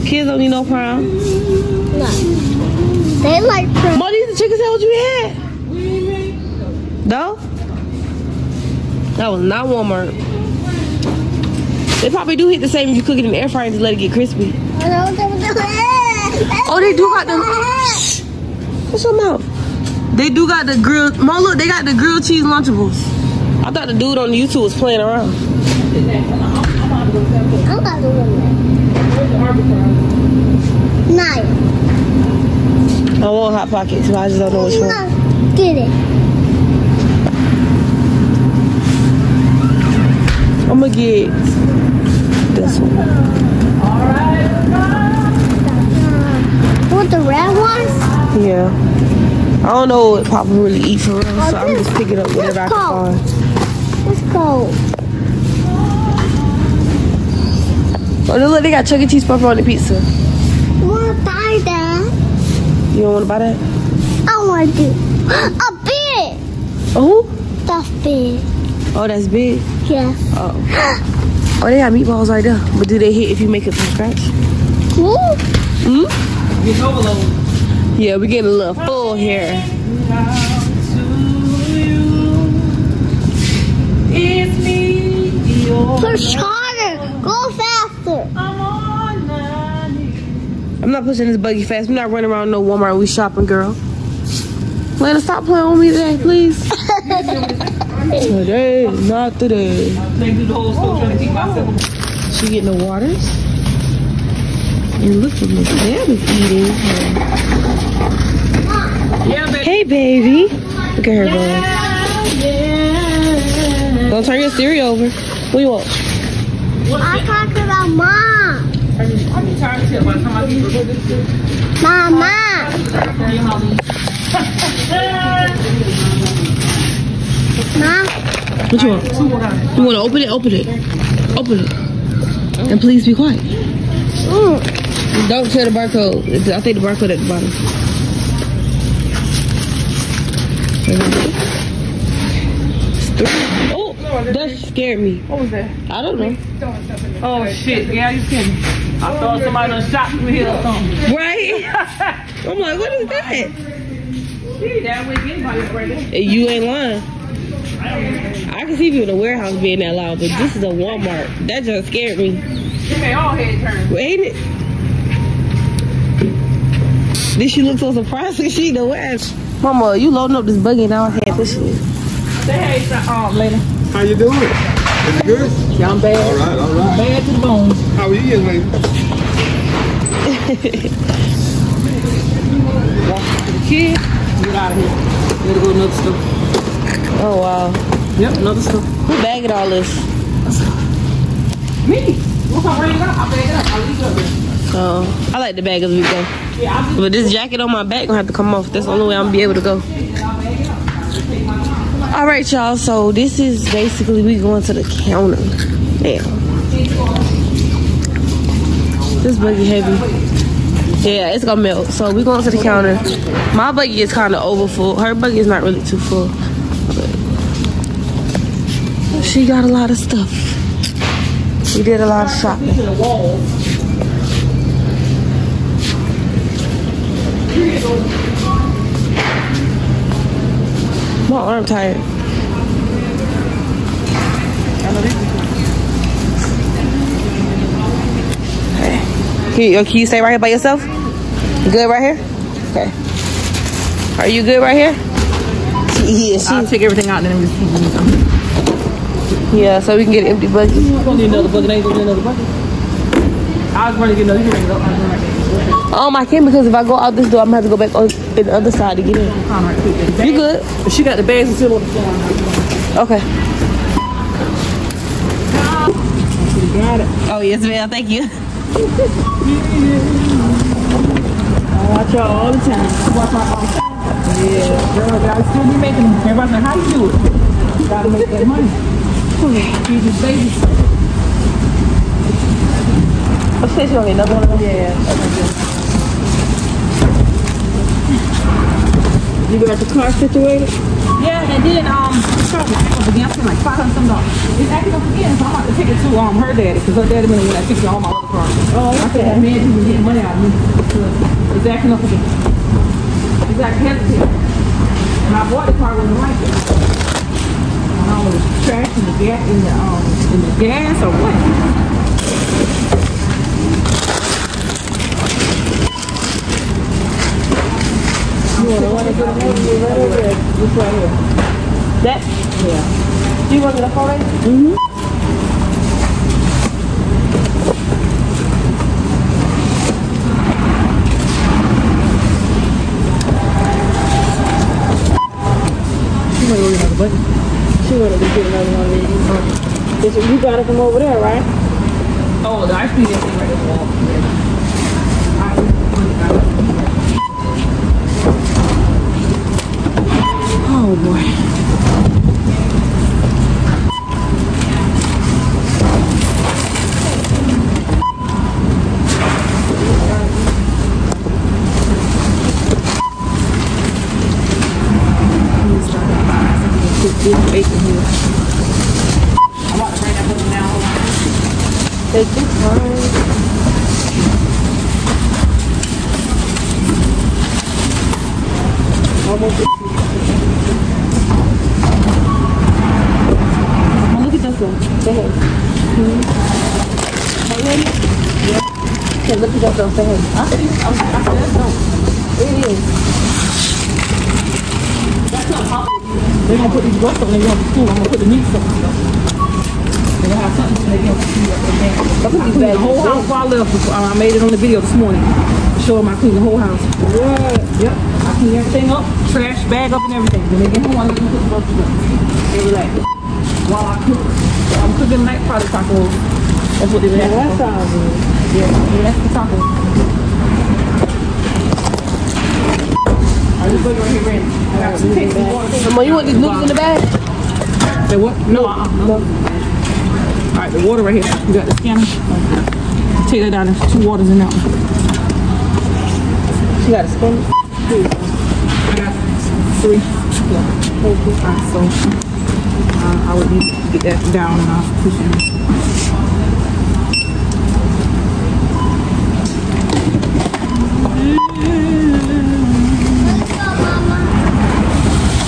Kids don't need no prime. Look. They like Sprite. Mo, these the chicken sandwich we had. No? That was not Walmart. They probably do hit the same if you cook it in the air fryer and just let it get crispy. Oh, they do got them. Shh. What's your mouth? They do got the grilled. Mo, look, they got the grilled cheese Lunchables. I thought the dude on YouTube was playing around. I'm doing that. Nice. I want hot pockets, but I just don't know which one. Get it. I'm gonna get this one. Want the red ones? Yeah. I don't know what Papa really eat for real, so I'm just picking up whatever I can find. Let's go. Oh, look, they got Chuck E. Cheese pepperoni pizza. I want to buy that. You don't want to buy that? I want to a bit. Oh, That's big. Oh, that's big. Yeah. Oh, Oh, they got meatballs right there. But do they hit if you make it from scratch? Ooh. Hmm? Get overload. Yeah, we getting a little full here. It's me, your Push harder. Go faster. I'm I'm not pushing this buggy fast. We're not running around no Walmart. We shopping, girl. Lana, stop playing with me today, please. today, not today. They do the whole store trying to keep myself. She getting the waters. And look at Miss Dad is eating. Yeah, baby. Hey, baby. Look at her going. Don't turn your cereal over. What you want? I'm talking about mom. I'm tired of by the time I get to this. Mama. Mom. What you want? You want to open it? Open it. Open it. And please be quiet. Mm. Don't tear the barcode. It's- I think the barcode at the bottom. Oh, that scared me. What was that? I don't know. Oh shit, yeah, you kidding. I thought somebody done shot through here or something. Right? I'm like, what is that? Shit, that way anybody right there. You ain't lying. I can see people in the warehouse being that loud, but this is a Walmart. That just scared me. They all head turn. Ain't it? Did she look so surprised because she know what? Mama, you loading up this buggy and I had pushing it. Say hey, say, um, later. How you doing? Is it good? Yeah, I'm bad. All right, all right. Bad to the bone. How are you, young lady? Kid, get out of here. Gotta go to another store. Oh wow. Yep, another store. Who bagging all this? Me. Once I bring it up, I bag it up. I leave it up. Oh, I like the bag as we go. Yeah, But this jacket on my back gonna have to come off. That's the only way I'm gonna be able to go. All right, y'all. So this is basically we going to the counter. Damn. This buggy heavy. Yeah, it's gonna melt. So we going to the counter. My buggy is kind of over full. Her buggy is not really too full. She got a lot of stuff. We did a lot of shopping. My arm tired. Can you, can you stay right here by yourself? Good right here? Okay. Are you good right here? Yeah, I'll take everything out and then it. Yeah, so we can get an empty bucket. I'm gonna need another bucket. I ain't gonna need another bucket. I was running to get another. You can bring it up. I was running right Um, I can because if I go out this door, I'm gonna have to go back on the other side to get in. there. You good? She got the bags and still on the floor. Okay. Got it. Oh yes, ma'am. Thank you. I watch y'all all the time. Watch my all the time. Yeah, girl, gotta still be making them. Everybody say, how you do it? Gotta make that money. Oh, shit, you gonna get another one of? Yeah. You got the car situated? Yeah, and then um, the car was acting up again. I spent like five hundred some dollars. It's acting up again, so I'm about to take it to um her daddy because her daddy been when I fixed all my other cars. Oh, okay. I said, man, people getting money out of me. It's acting up again. It's acting hesitant. And I bought the car when I liked it. I don't know, it was trash in the gas in the um in the gas or what. You want to want to get a movie right over there? This right here. That? Yeah. Do you want to get a phone right? She want to go get button. She want to get another one of these. This, you got it from over there, right? Oh, the ice cream is right there. Wall. Oh boy. I'm about to bring that button down. Hold on. Take your time. Now look at this one. Say hey. Hey, ready? Yeah. Okay, look at that girl. Say hey. I see. I'm, I said. It is. That's not popular. They're gonna put these roast on. They're gonna be cool. I'm gonna put the meat have something so they can see what they can. I cleaned the whole house while I left. Before, I made it on the video this morning. Show them I cleaned the whole house. Yeah. Yep. I clean everything up, trash, bag up, and everything. When they get home, I let them put the. They relax. While I cook, I'm cooking night product tacos. That's what they relax. That sounds good. Yeah, yeah, that's the tacos. I just look right here. I got some and water. Come on, you want these noodles in the bag? Say what? No, uh-uh. No. All right, the water right here. You got the scanner. Take that down. There's two waters in that one. She got a spoon. I got three. Yeah. All right, so uh, I would need to get that down and I'll push it.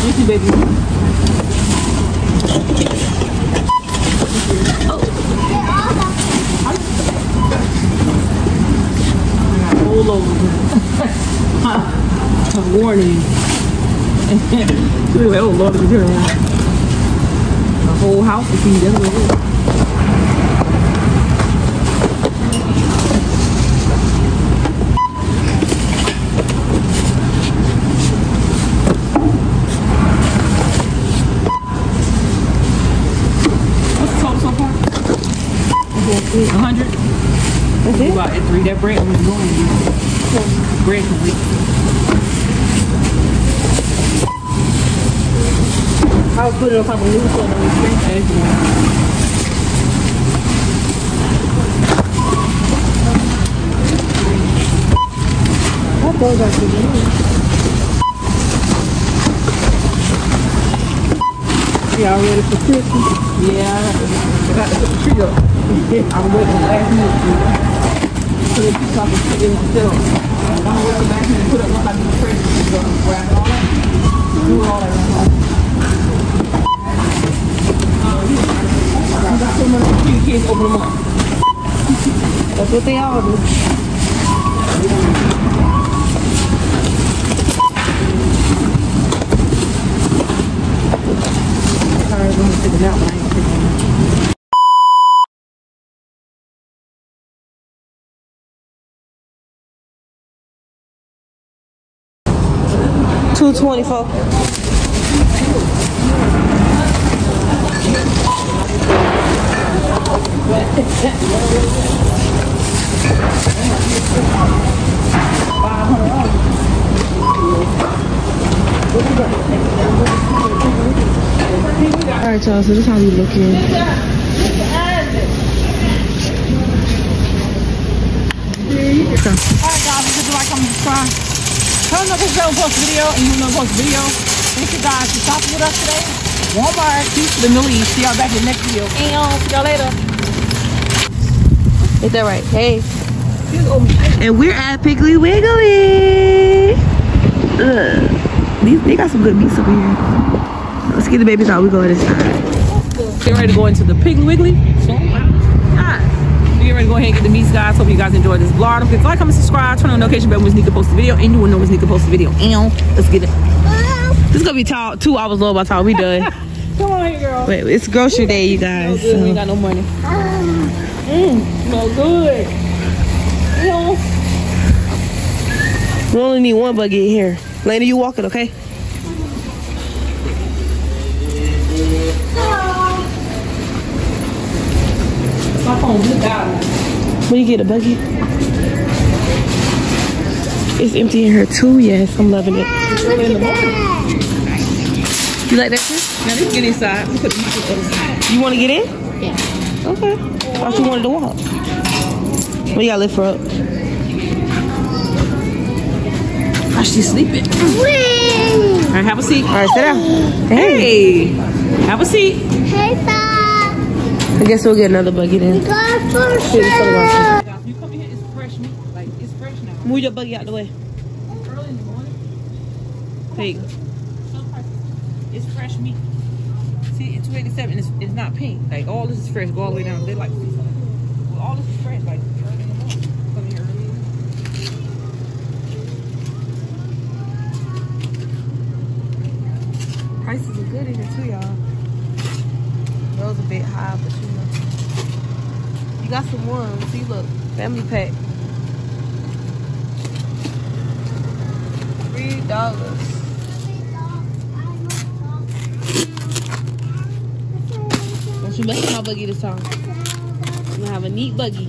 Thank you, baby. All over. A warning. Anyway, Lord, we turn around. The whole house is being done with. What's the total so far? Hundred. That's it? About at three. That bread was going to be. Bread wait. I'll put it of to Y'all ready for Christmas? Yeah, I got to put the tree up. I'm waiting last minute. So they keep talking to them still. I'm waiting back here and put up like the trash. Grab it all up. Do all. That's what they all do. Sorry, I'm gonna take a nap, but I ain't taking a nap. Two twenty four. All right, y'all. So this how we looking. Alright guys, if you like, comment, subscribe. Tell them if you don't post video and you don't post a video. Thank you guys for shopping with us today. Walmart, peace to the Middle East. See y'all back in the next video. And see y'all later. Is that right? Hey. And we're at Piggly Wiggly. Ugh. These, they got some good meats over here. Let's get the babies out. We go this side. Getting ready to go into the Piggly Wiggly. So, ah, we getting ready to go ahead and get the meats, guys. Hope you guys enjoyed this vlog. Don't forget to like, comment, subscribe, turn on the notification bell when Sneaker posts the video, and you will know when Sneaker posts the video. And let's get it. This is gonna be tall, two hours long by the time we done. Come on here, girl. Wait, it's grocery day, you guys. Good, we ain't got no money. Mmm, smell good. Know, We only need one buggy in here. Lena, you walk it, okay? my phone just died. When you get a buggy. It's empty in here too. Yes, I'm loving it. Early in the morning. You like that too? Now let's get inside. Let's put the meat on the other side. You want to get in? Yeah. Okay. Thought you wanted to walk. We gotta lift her up. Ah, she's sleeping. Whee! All right, have a seat. All right, sit down. Hey, have a seat. Hey, Bob. I guess we'll get another buggy then. Got for Here, this other one. sure. You come in here, it's fresh meat. Like, it's fresh now. Move your buggy out the way. Early in the morning. Here you go. Some prices. It's fresh meat. See, it's 287 it's, it's not pink. Like, all this is fresh. Go all the way down. They like, well, all this is fresh. Like. Prices are good in here too, y'all. Those a bit high, but you know. You got some ones. See, look, family pack. Three dollars. Don't you mess with my buggy this time. I'm gonna have a neat buggy.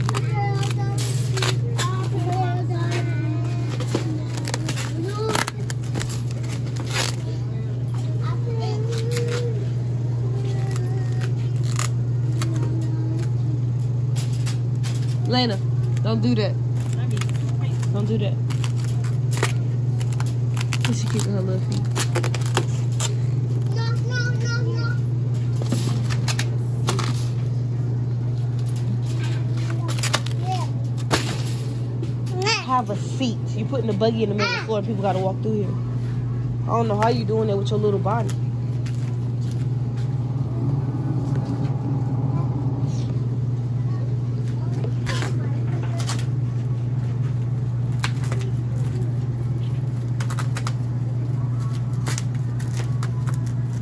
Lena, don't do that. Don't do that. She keeping her little feet. No, no, no, no. Yeah. Have a seat. You putting the buggy in the middle of the floor and people gotta walk through here. I don't know how you doing that with your little body.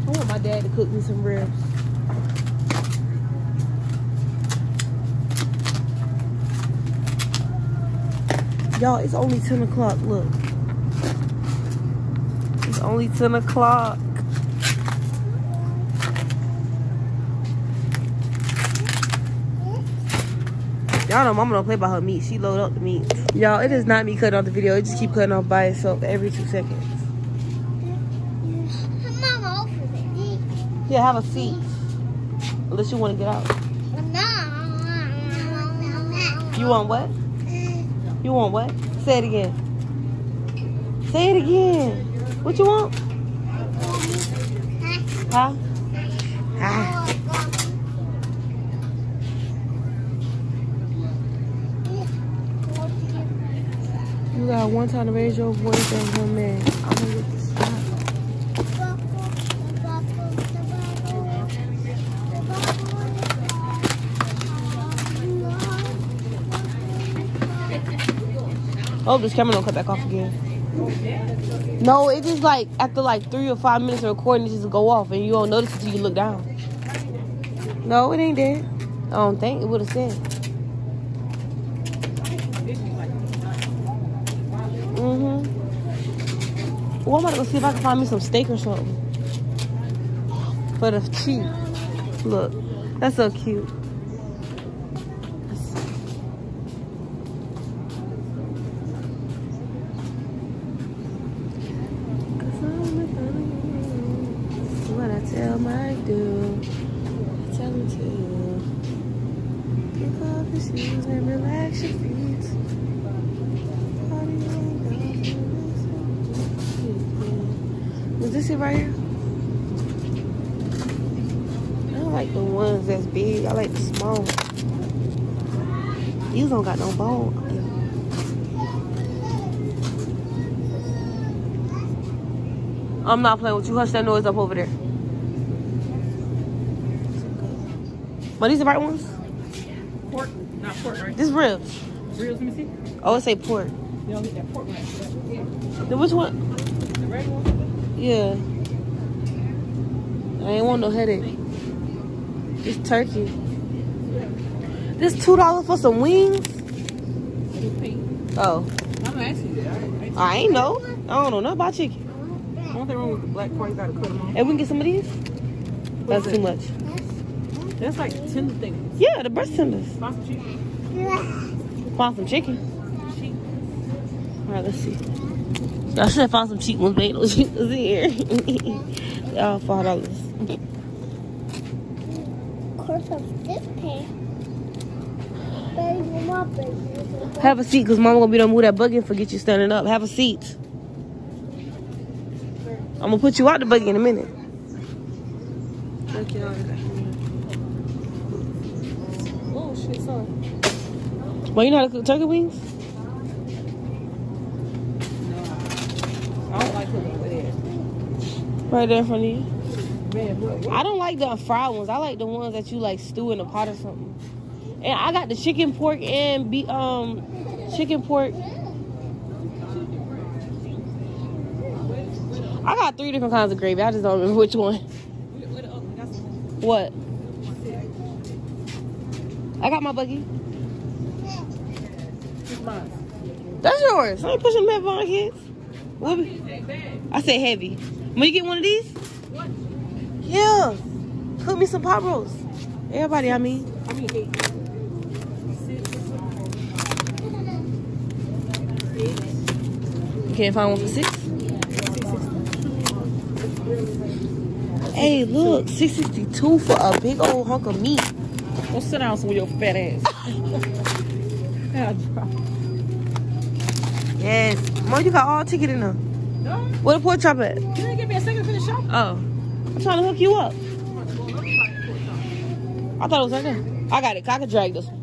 I want my dad to cook me some ribs. Y'all, it's only 10 o'clock. Look. It's only 10 o'clock. Y'all know mama don't play by her meat. She load up the meat. Y'all, it is not me cutting off the video. It just keep cutting off by itself every two seconds. Yeah, have a seat. Unless you want to get out. No. You want what? You want what? Say it again. Say it again. What you want? Huh? Ah. You got one time to raise your voice and one man. I'm gonna get this stop. Oh, this camera don't cut back off again. No, it just like after like three or five minutes of recording, it just go off and you don't notice until you look down. No, it ain't dead. I don't think it would have said. Mm-hmm. Well, I'm about to go see if I can find me some steak or something. For the cheap. Look, that's so cute. What I tell my dude, I tell him to pick up your shoes and relax your feet. Party on, Was this it right here? I don't like the ones that's big. I like the small. ones. These don't got no bone. I'm not playing with you. Hush that noise up over there. But these the right ones? Pork, not pork, right? This ribs. Reels, let me see. Oh, it say pork. You don't get that pork right. Then which one? The red one? Yeah. I ain't want no headache. It's turkey. This two dollars for some wings? Oh, I'm asking you that. I ain't know. I don't know nothing about chicken. One thing wrong with the black part, you gotta cut them off. And we can get some of these? That's is too much. That's like tender things. Yeah, the breast tenders. Find some chicken. Found some chicken. All right, let's see. I should have found some cheap ones, but ain't no cheap ones in here. Y'all five dollars. Of course, of this pair. Baby, my baby. Have a seat, cause mama gonna be done move that buggy and forget you standing up. Have a seat. I'm gonna put you out the buggy in a minute. Oh, shit, sorry. Well, you know how to cook turkey wings? I don't like. Right there in front of you. Man? I don't like the fried ones. I like the ones that you like stew in a pot or something. And I got the chicken pork and be um chicken pork. I got three different kinds of gravy. I just don't remember which one. Where the other one? That's one. What? I got my buggy. That's yours. I ain't pushing them heavy on kids. What I said heavy. Will you get one of these? What? Yeah. Cook me some pot rolls. Everybody, I mean. I mean, eight. You can't find one for six? Hey, look, six sixty two for a big old hunk of meat. Go sit down with your fat ass. Yes, mom, you got all ticket in there. No, Where the pork chop at? you didn't give me a second to finish shopping. Oh, I'm trying to hook you up. I thought it was right there. I got it. I can drag this one.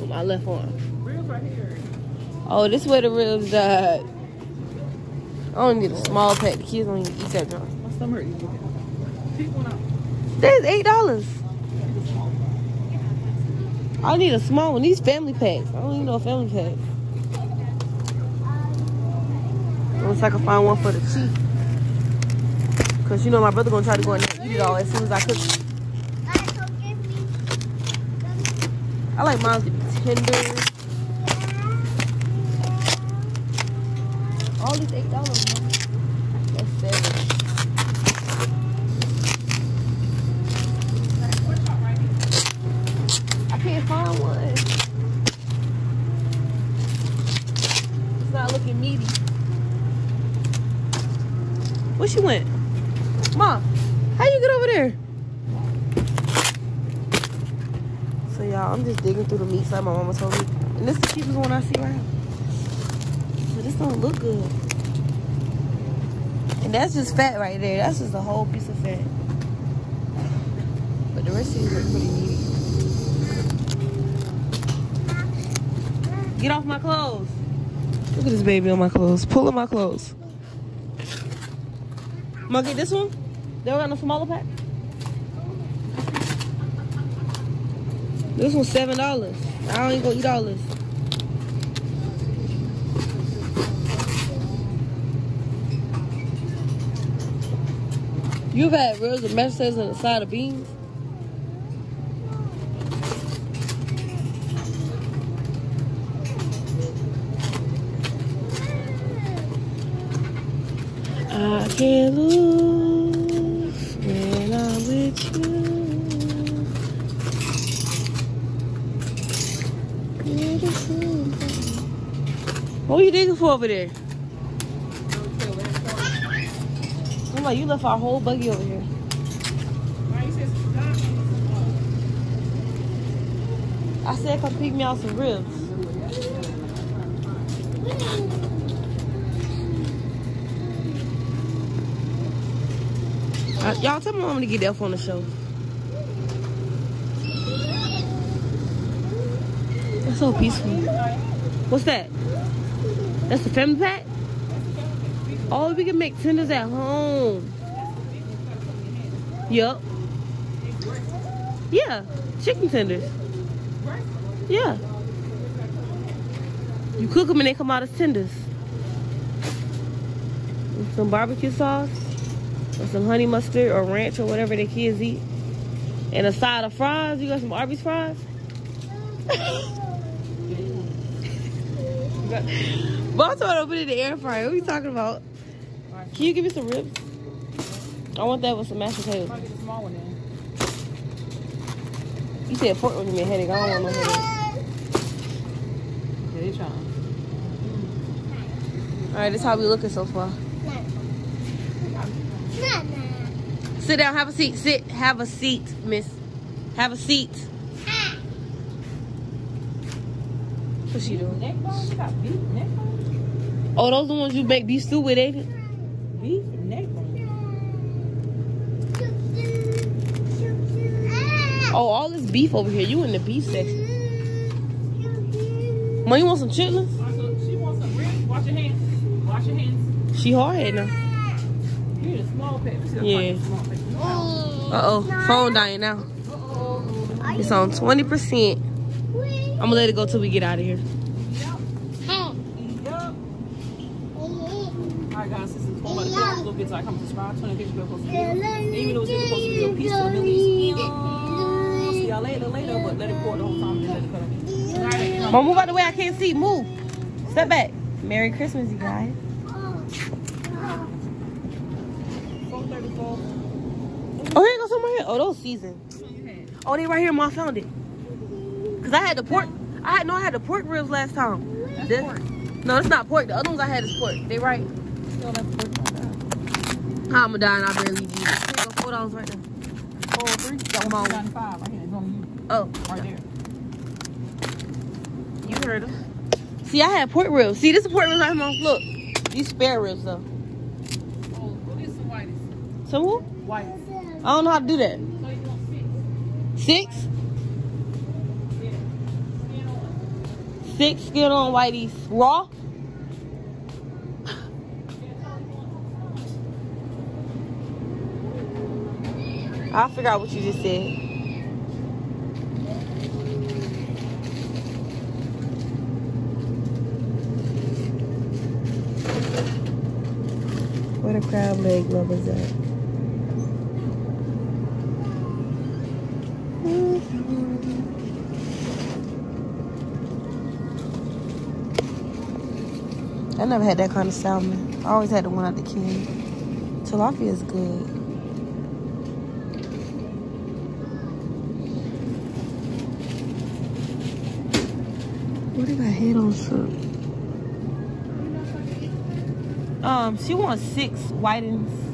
With my left arm. Reels right here. Oh, this where the ribs died. I don't need a small pack. The kids don't even eat that junk. You Pick one. That's eight dollars. I need a small one. These family packs. I don't even know a family pack. Unless I can find one for the cheap. Cause you know my brother gonna try to go in there and eat it all as soon as I cook. it. I like mine to be tender. All these eight dollars. That's seven. I can't find one. It's not looking meaty. Where she went? Mom, how you get over there? So y'all, I'm just the my mama told me. And this is the cheapest one I see around. But this don't look good. And that's just fat right there. That's just a whole piece of fat. But the rest of these look pretty meaty. Get off my clothes. Look at this baby on my clothes. Pulling my clothes. I'm gonna get this one. They don't got no smaller pack. This one's seven dollars. I don't even go eat all this. You've had real mess on the side of beans. Over there? I'm like, you left our whole buggy over here. I said, come pick me out some ribs. Uh, y'all tell my mom to get that on the show. That's so peaceful. What's that? That's the family pack? Oh, we can make tenders at home. Yup. Yeah, chicken tenders. Yeah. You cook them and they come out as tenders. With some barbecue sauce, or some honey mustard, or ranch, or whatever the kids eat. And a side of fries. You got some Arby's fries? but I told her to put in the air fryer. What are you talking about? Can you give me some ribs? I want that with some mashed potatoes. I'll get the small one then. You said pork would give me a headache. I don't want no headache. Yeah, they trying. All right, this is how we looking so far. Sit down, have a seat. Sit, have a seat, miss. Have a seat. What's she doing? Oh, those the ones you make beef stew with, ain't it? Beef neck. Oh, all this beef over here. You in the beef section. Mom, you want some chitlins? She wants some ribs. Wash your hands. Wash your hands. She hard head now. You need a small pack. Let's see the Yeah. small. Uh oh, phone dying now. It's on 20%. I'm gonna let it go till we get out of here. Yup. Alright guys, this is all about the a little bit so I come subscribe, turn notification bell post video. Even though it's supposed to be a piece of Millie's See y'all later, later, but let it pour the whole time and let it cut up. Alright, um, Mom, move out the way. I can't see. Move. Step back. Merry Christmas, you guys. 434. Oh, here goes some right here. Oh, those seasoned. Oh, they right here. Mom found it. Cause I had the pork. I had no, I had the pork ribs last time. That's This- pork. No, it's not pork. The other ones I had is pork. They right. Still have pork on that. I'm gonna die and I barely eat it. Here you go, four dollars right there. Oh, three. That Come on. was 95 right here. It's only you. Oh, Right there. you heard him. See, I had pork ribs. See, this is pork ribs right here. Mom. Look, these spare ribs though. Oh, oh what is the whitest? So who? Whitest. I don't know how to do that. So you want six? Six, Yeah. Skin on. six skin on whiteys raw. I'll figure out what you just said. Where the crab leg lovers at? I never had that kind of salmon. I always had the one out the can. Tilapia is good. What do I hit on soup? Um, she wants six whitings.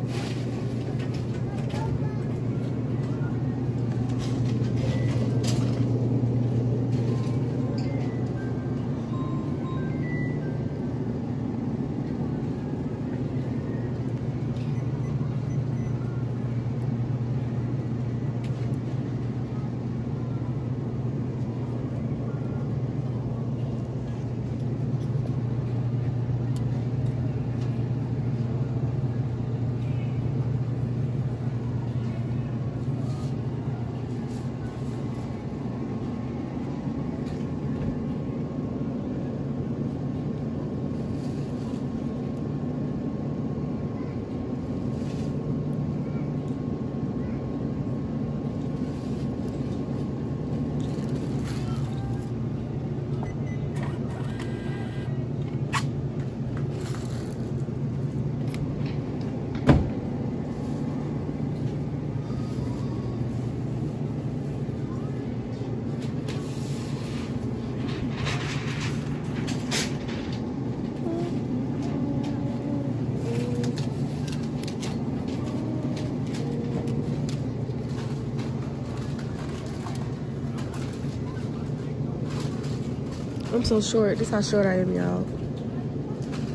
So short. This how short I am, y'all.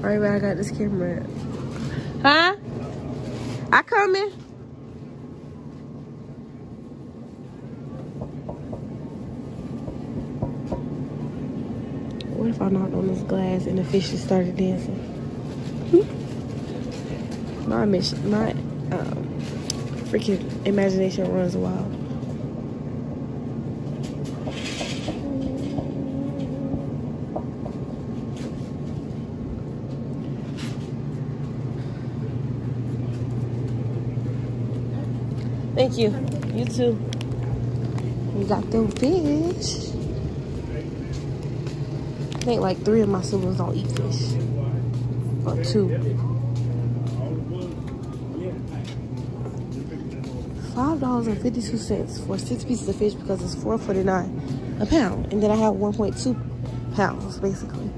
Right where I got this camera. Huh? I coming. What if I knocked on this glass and the fish just started dancing? My mission, my um, freaking imagination runs wild. Thank you. You too. We got them fish. I think like three of my siblings don't eat fish. Or two. Five dollars and fifty-two cents for six pieces of fish because it's four forty-nine a pound. And then I have one point two pounds basically.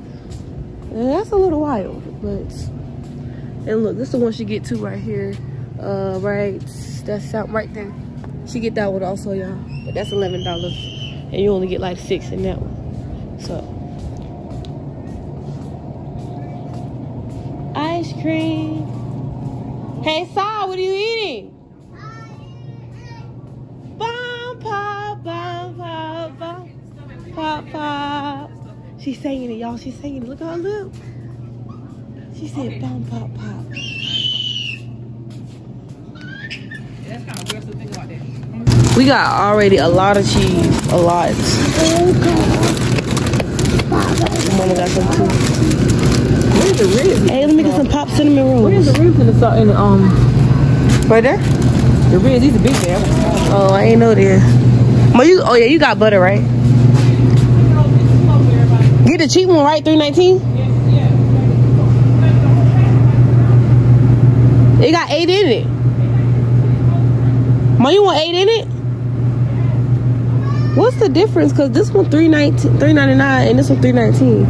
And that's a little wild, but and look, this is the one she get to right here. Uh right that's out right there. She get that one also, y'all. But that's eleven dollars. And you only get like six in that one. So ice cream. Hey Saw, what are you eating? Bum pop, bum pop, pop pop. She's singing it, y'all. She's singing it. Look at her lip. She said bum pop pop. That's kind of weird to think about that. We got already a lot of cheese. A lot. Mama got some too. Where's the ribs? Hey, let me get some pop cinnamon rolls. Where's the ribs in the salt in the um Right there? the ribs? These are big man. Oh, I ain't know this. Ma, you, oh yeah, you got butter, right? Get the cheap one, right? Three nineteen. It got eight in it. Ma, you want eight in it? What's the difference? Cause this one three nineteen, three ninety nine, and this one three nineteen.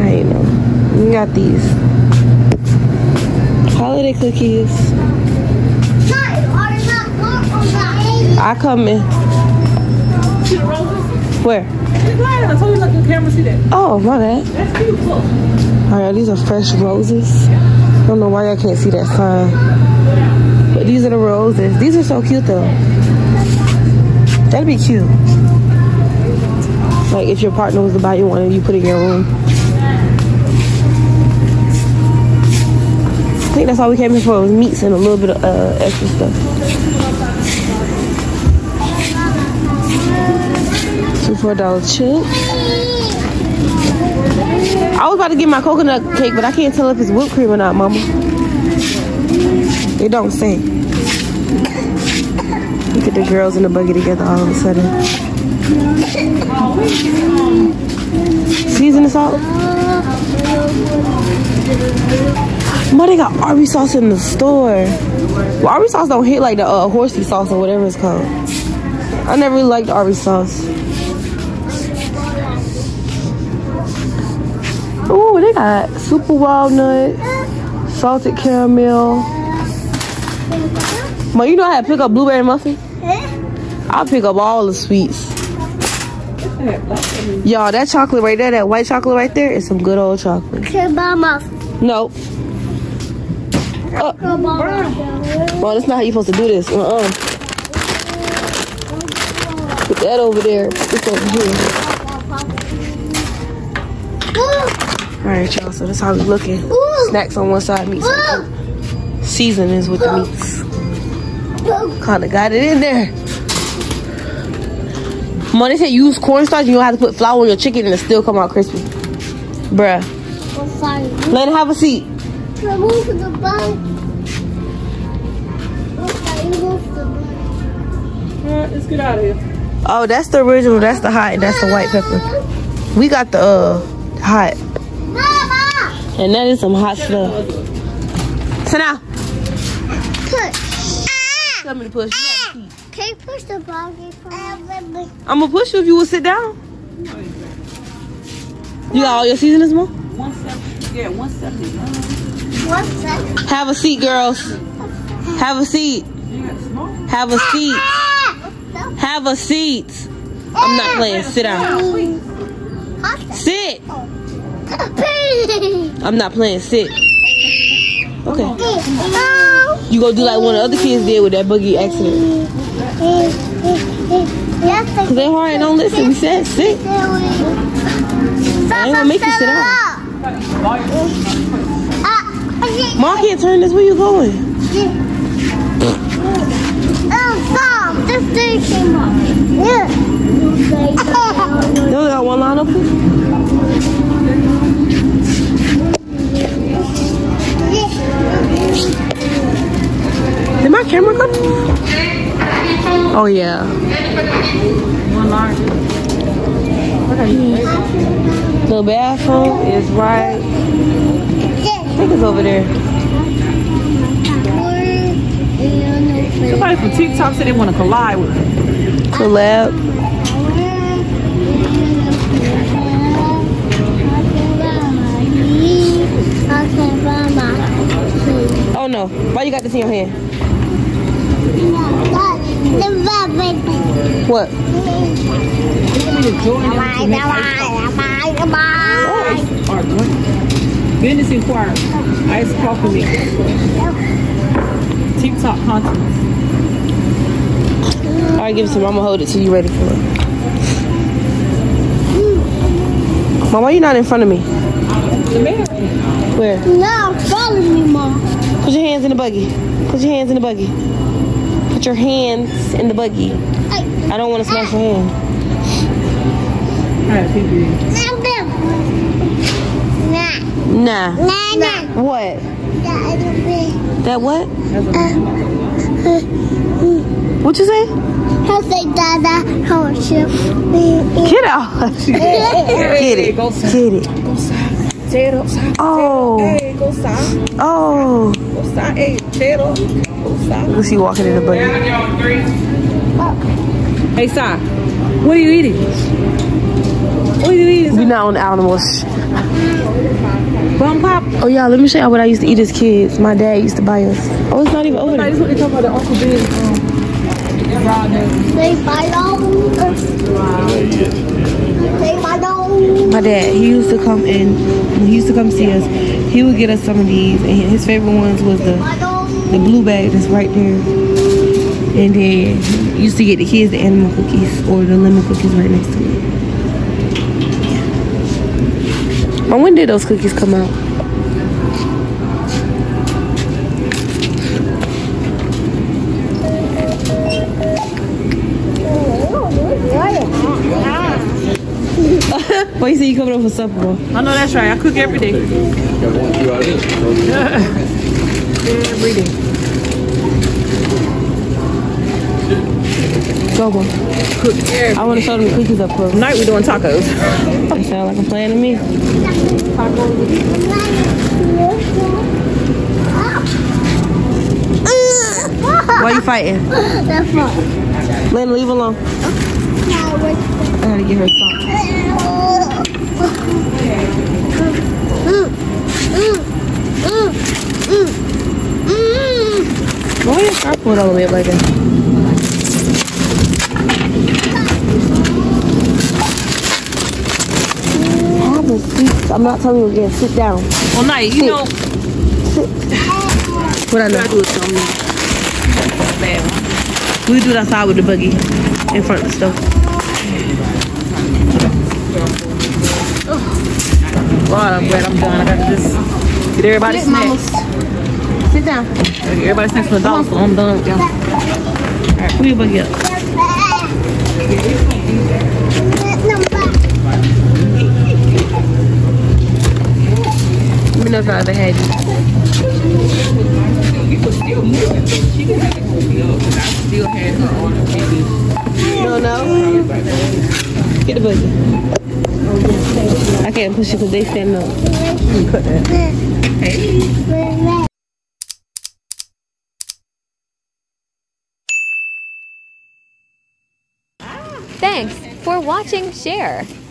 I know. We got these holiday cookies. I come in. See the roses? Where? You. Oh, my bad. That's. Look. All right, these are fresh roses. I don't know why I can't see that sign. These are the roses. These are so cute though. That'd be cute. Like if your partner was to buy you one and you put it in your room. I think that's all we came here for was meats and a little bit of uh, extra stuff. Two four dollar chips. I was about to get my coconut cake, but I can't tell if it's whipped cream or not, mama. It don't say. Look at the girls in the buggy together all of a sudden. Season the salt. Ma, they got Arby's sauce in the store. Well, Arby's sauce don't hit like the uh, horsey sauce or whatever it's called. I never really liked Arby's sauce. Ooh, they got super walnut, salted caramel. Ma, you know how to pick up blueberry muffins? I'll pick up all the sweets. Y'all, that chocolate right there, that white chocolate right there is some good old chocolate. Nope. Uh, well, that's not how you're supposed to do this. Uh-uh. Put that over there. Put this over here. All right, y'all. So that's how we looking. Snacks on one side, meats on the other. Seasonings with the meats. Kinda got it in there. Mom, they said use cornstarch. You don't have to put flour on your chicken and it still come out crispy. Bruh. Let it have a seat. Remove the bun. Okay, remove the bun. All right, let's get out of here. Oh, that's the original. That's the hot. That's the white pepper. We got the uh hot. Mama! And that is some hot stuff. So now, Push. tell me to push. You gotta keep. Can you push the buggy for me? I'm gonna push you if you will sit down. You got all your seasonings, mom? One seventy. Yeah, one seventy. One second. Have a seat, girls. Have a seat. You got small. Have a seat. Have a seat. I'm not playing. Sit down. Sit. I'm not playing. Sit. Okay. You gonna do like one of the other kids did with that buggy accident. Cause they hard don't listen. We said sit. I ain't gonna make you sit down. Mom can't turn this. Where you going? Oh! This thing came off. Yeah. You only got one line open? Did my camera come? Oh yeah. One large. The bathroom is right. I think it's over there. Somebody from TikTok said they want to collide with me. Collab. Oh no. Why you got this in your hand? What? Or drink. Business inquiry. Ice coffee mix. TikTok content. Alright, give it to me. I'm gonna hold it till you're ready for it. Mom, why you not in front of me? Where? No, follow me, mom. Put your hands in the buggy. Put your hands in the buggy. Put your hands in the buggy. I don't want to smash your hand. Alright, PB. now them. Nah, Nah. nah, nah. What? That is big. That what? What you say? I'll say Dada, how it should Get out. Get it. Get it. Oh. Hey, go. Oh. Go. Hey, tear it up. Go side. Look, she walking in the buggy. Hey, Si. What are you eating? What are you eating? We're not on the animals. Bum pop. Oh yeah, let me show y'all what I used to eat as kids. My dad used to buy us. Oh, it's not even over This there. what they talking about the Uncle Ben's um, raw nugget. Say my dog. Say my dog. My dad, he used to come in, he used to come see us, he would get us some of these, and his favorite ones was the My dog. The blue bag that's right there. And then he used to get the kids the animal cookies or the lemon cookies right next to it. Yeah. But when did those cookies come out? Why you say you coming over for supper. I know that's right. I cook every day. every day. Go, bro. I want to show them the cookies up close. Tonight we're doing tacos. That sound like a plan to me. Why you fighting? That's fine. Let him leave alone. I gotta get her socks. Why your scarf going all the way up like that? Have a seat. I'm not telling you again. Sit down. Well, night, you know, Sit. What I I know. do something bad. We do it outside with the buggy in front of the stove. God, I'm glad I'm done. I got to just get everybody snacks. Sit down. Get everybody snacks from the dollar so I'm done with them. Alright, pull your buggy up. Let me know if I ever had you. No, no. Get the buggy. I can't push it because they stand up. Thanks for watching Share.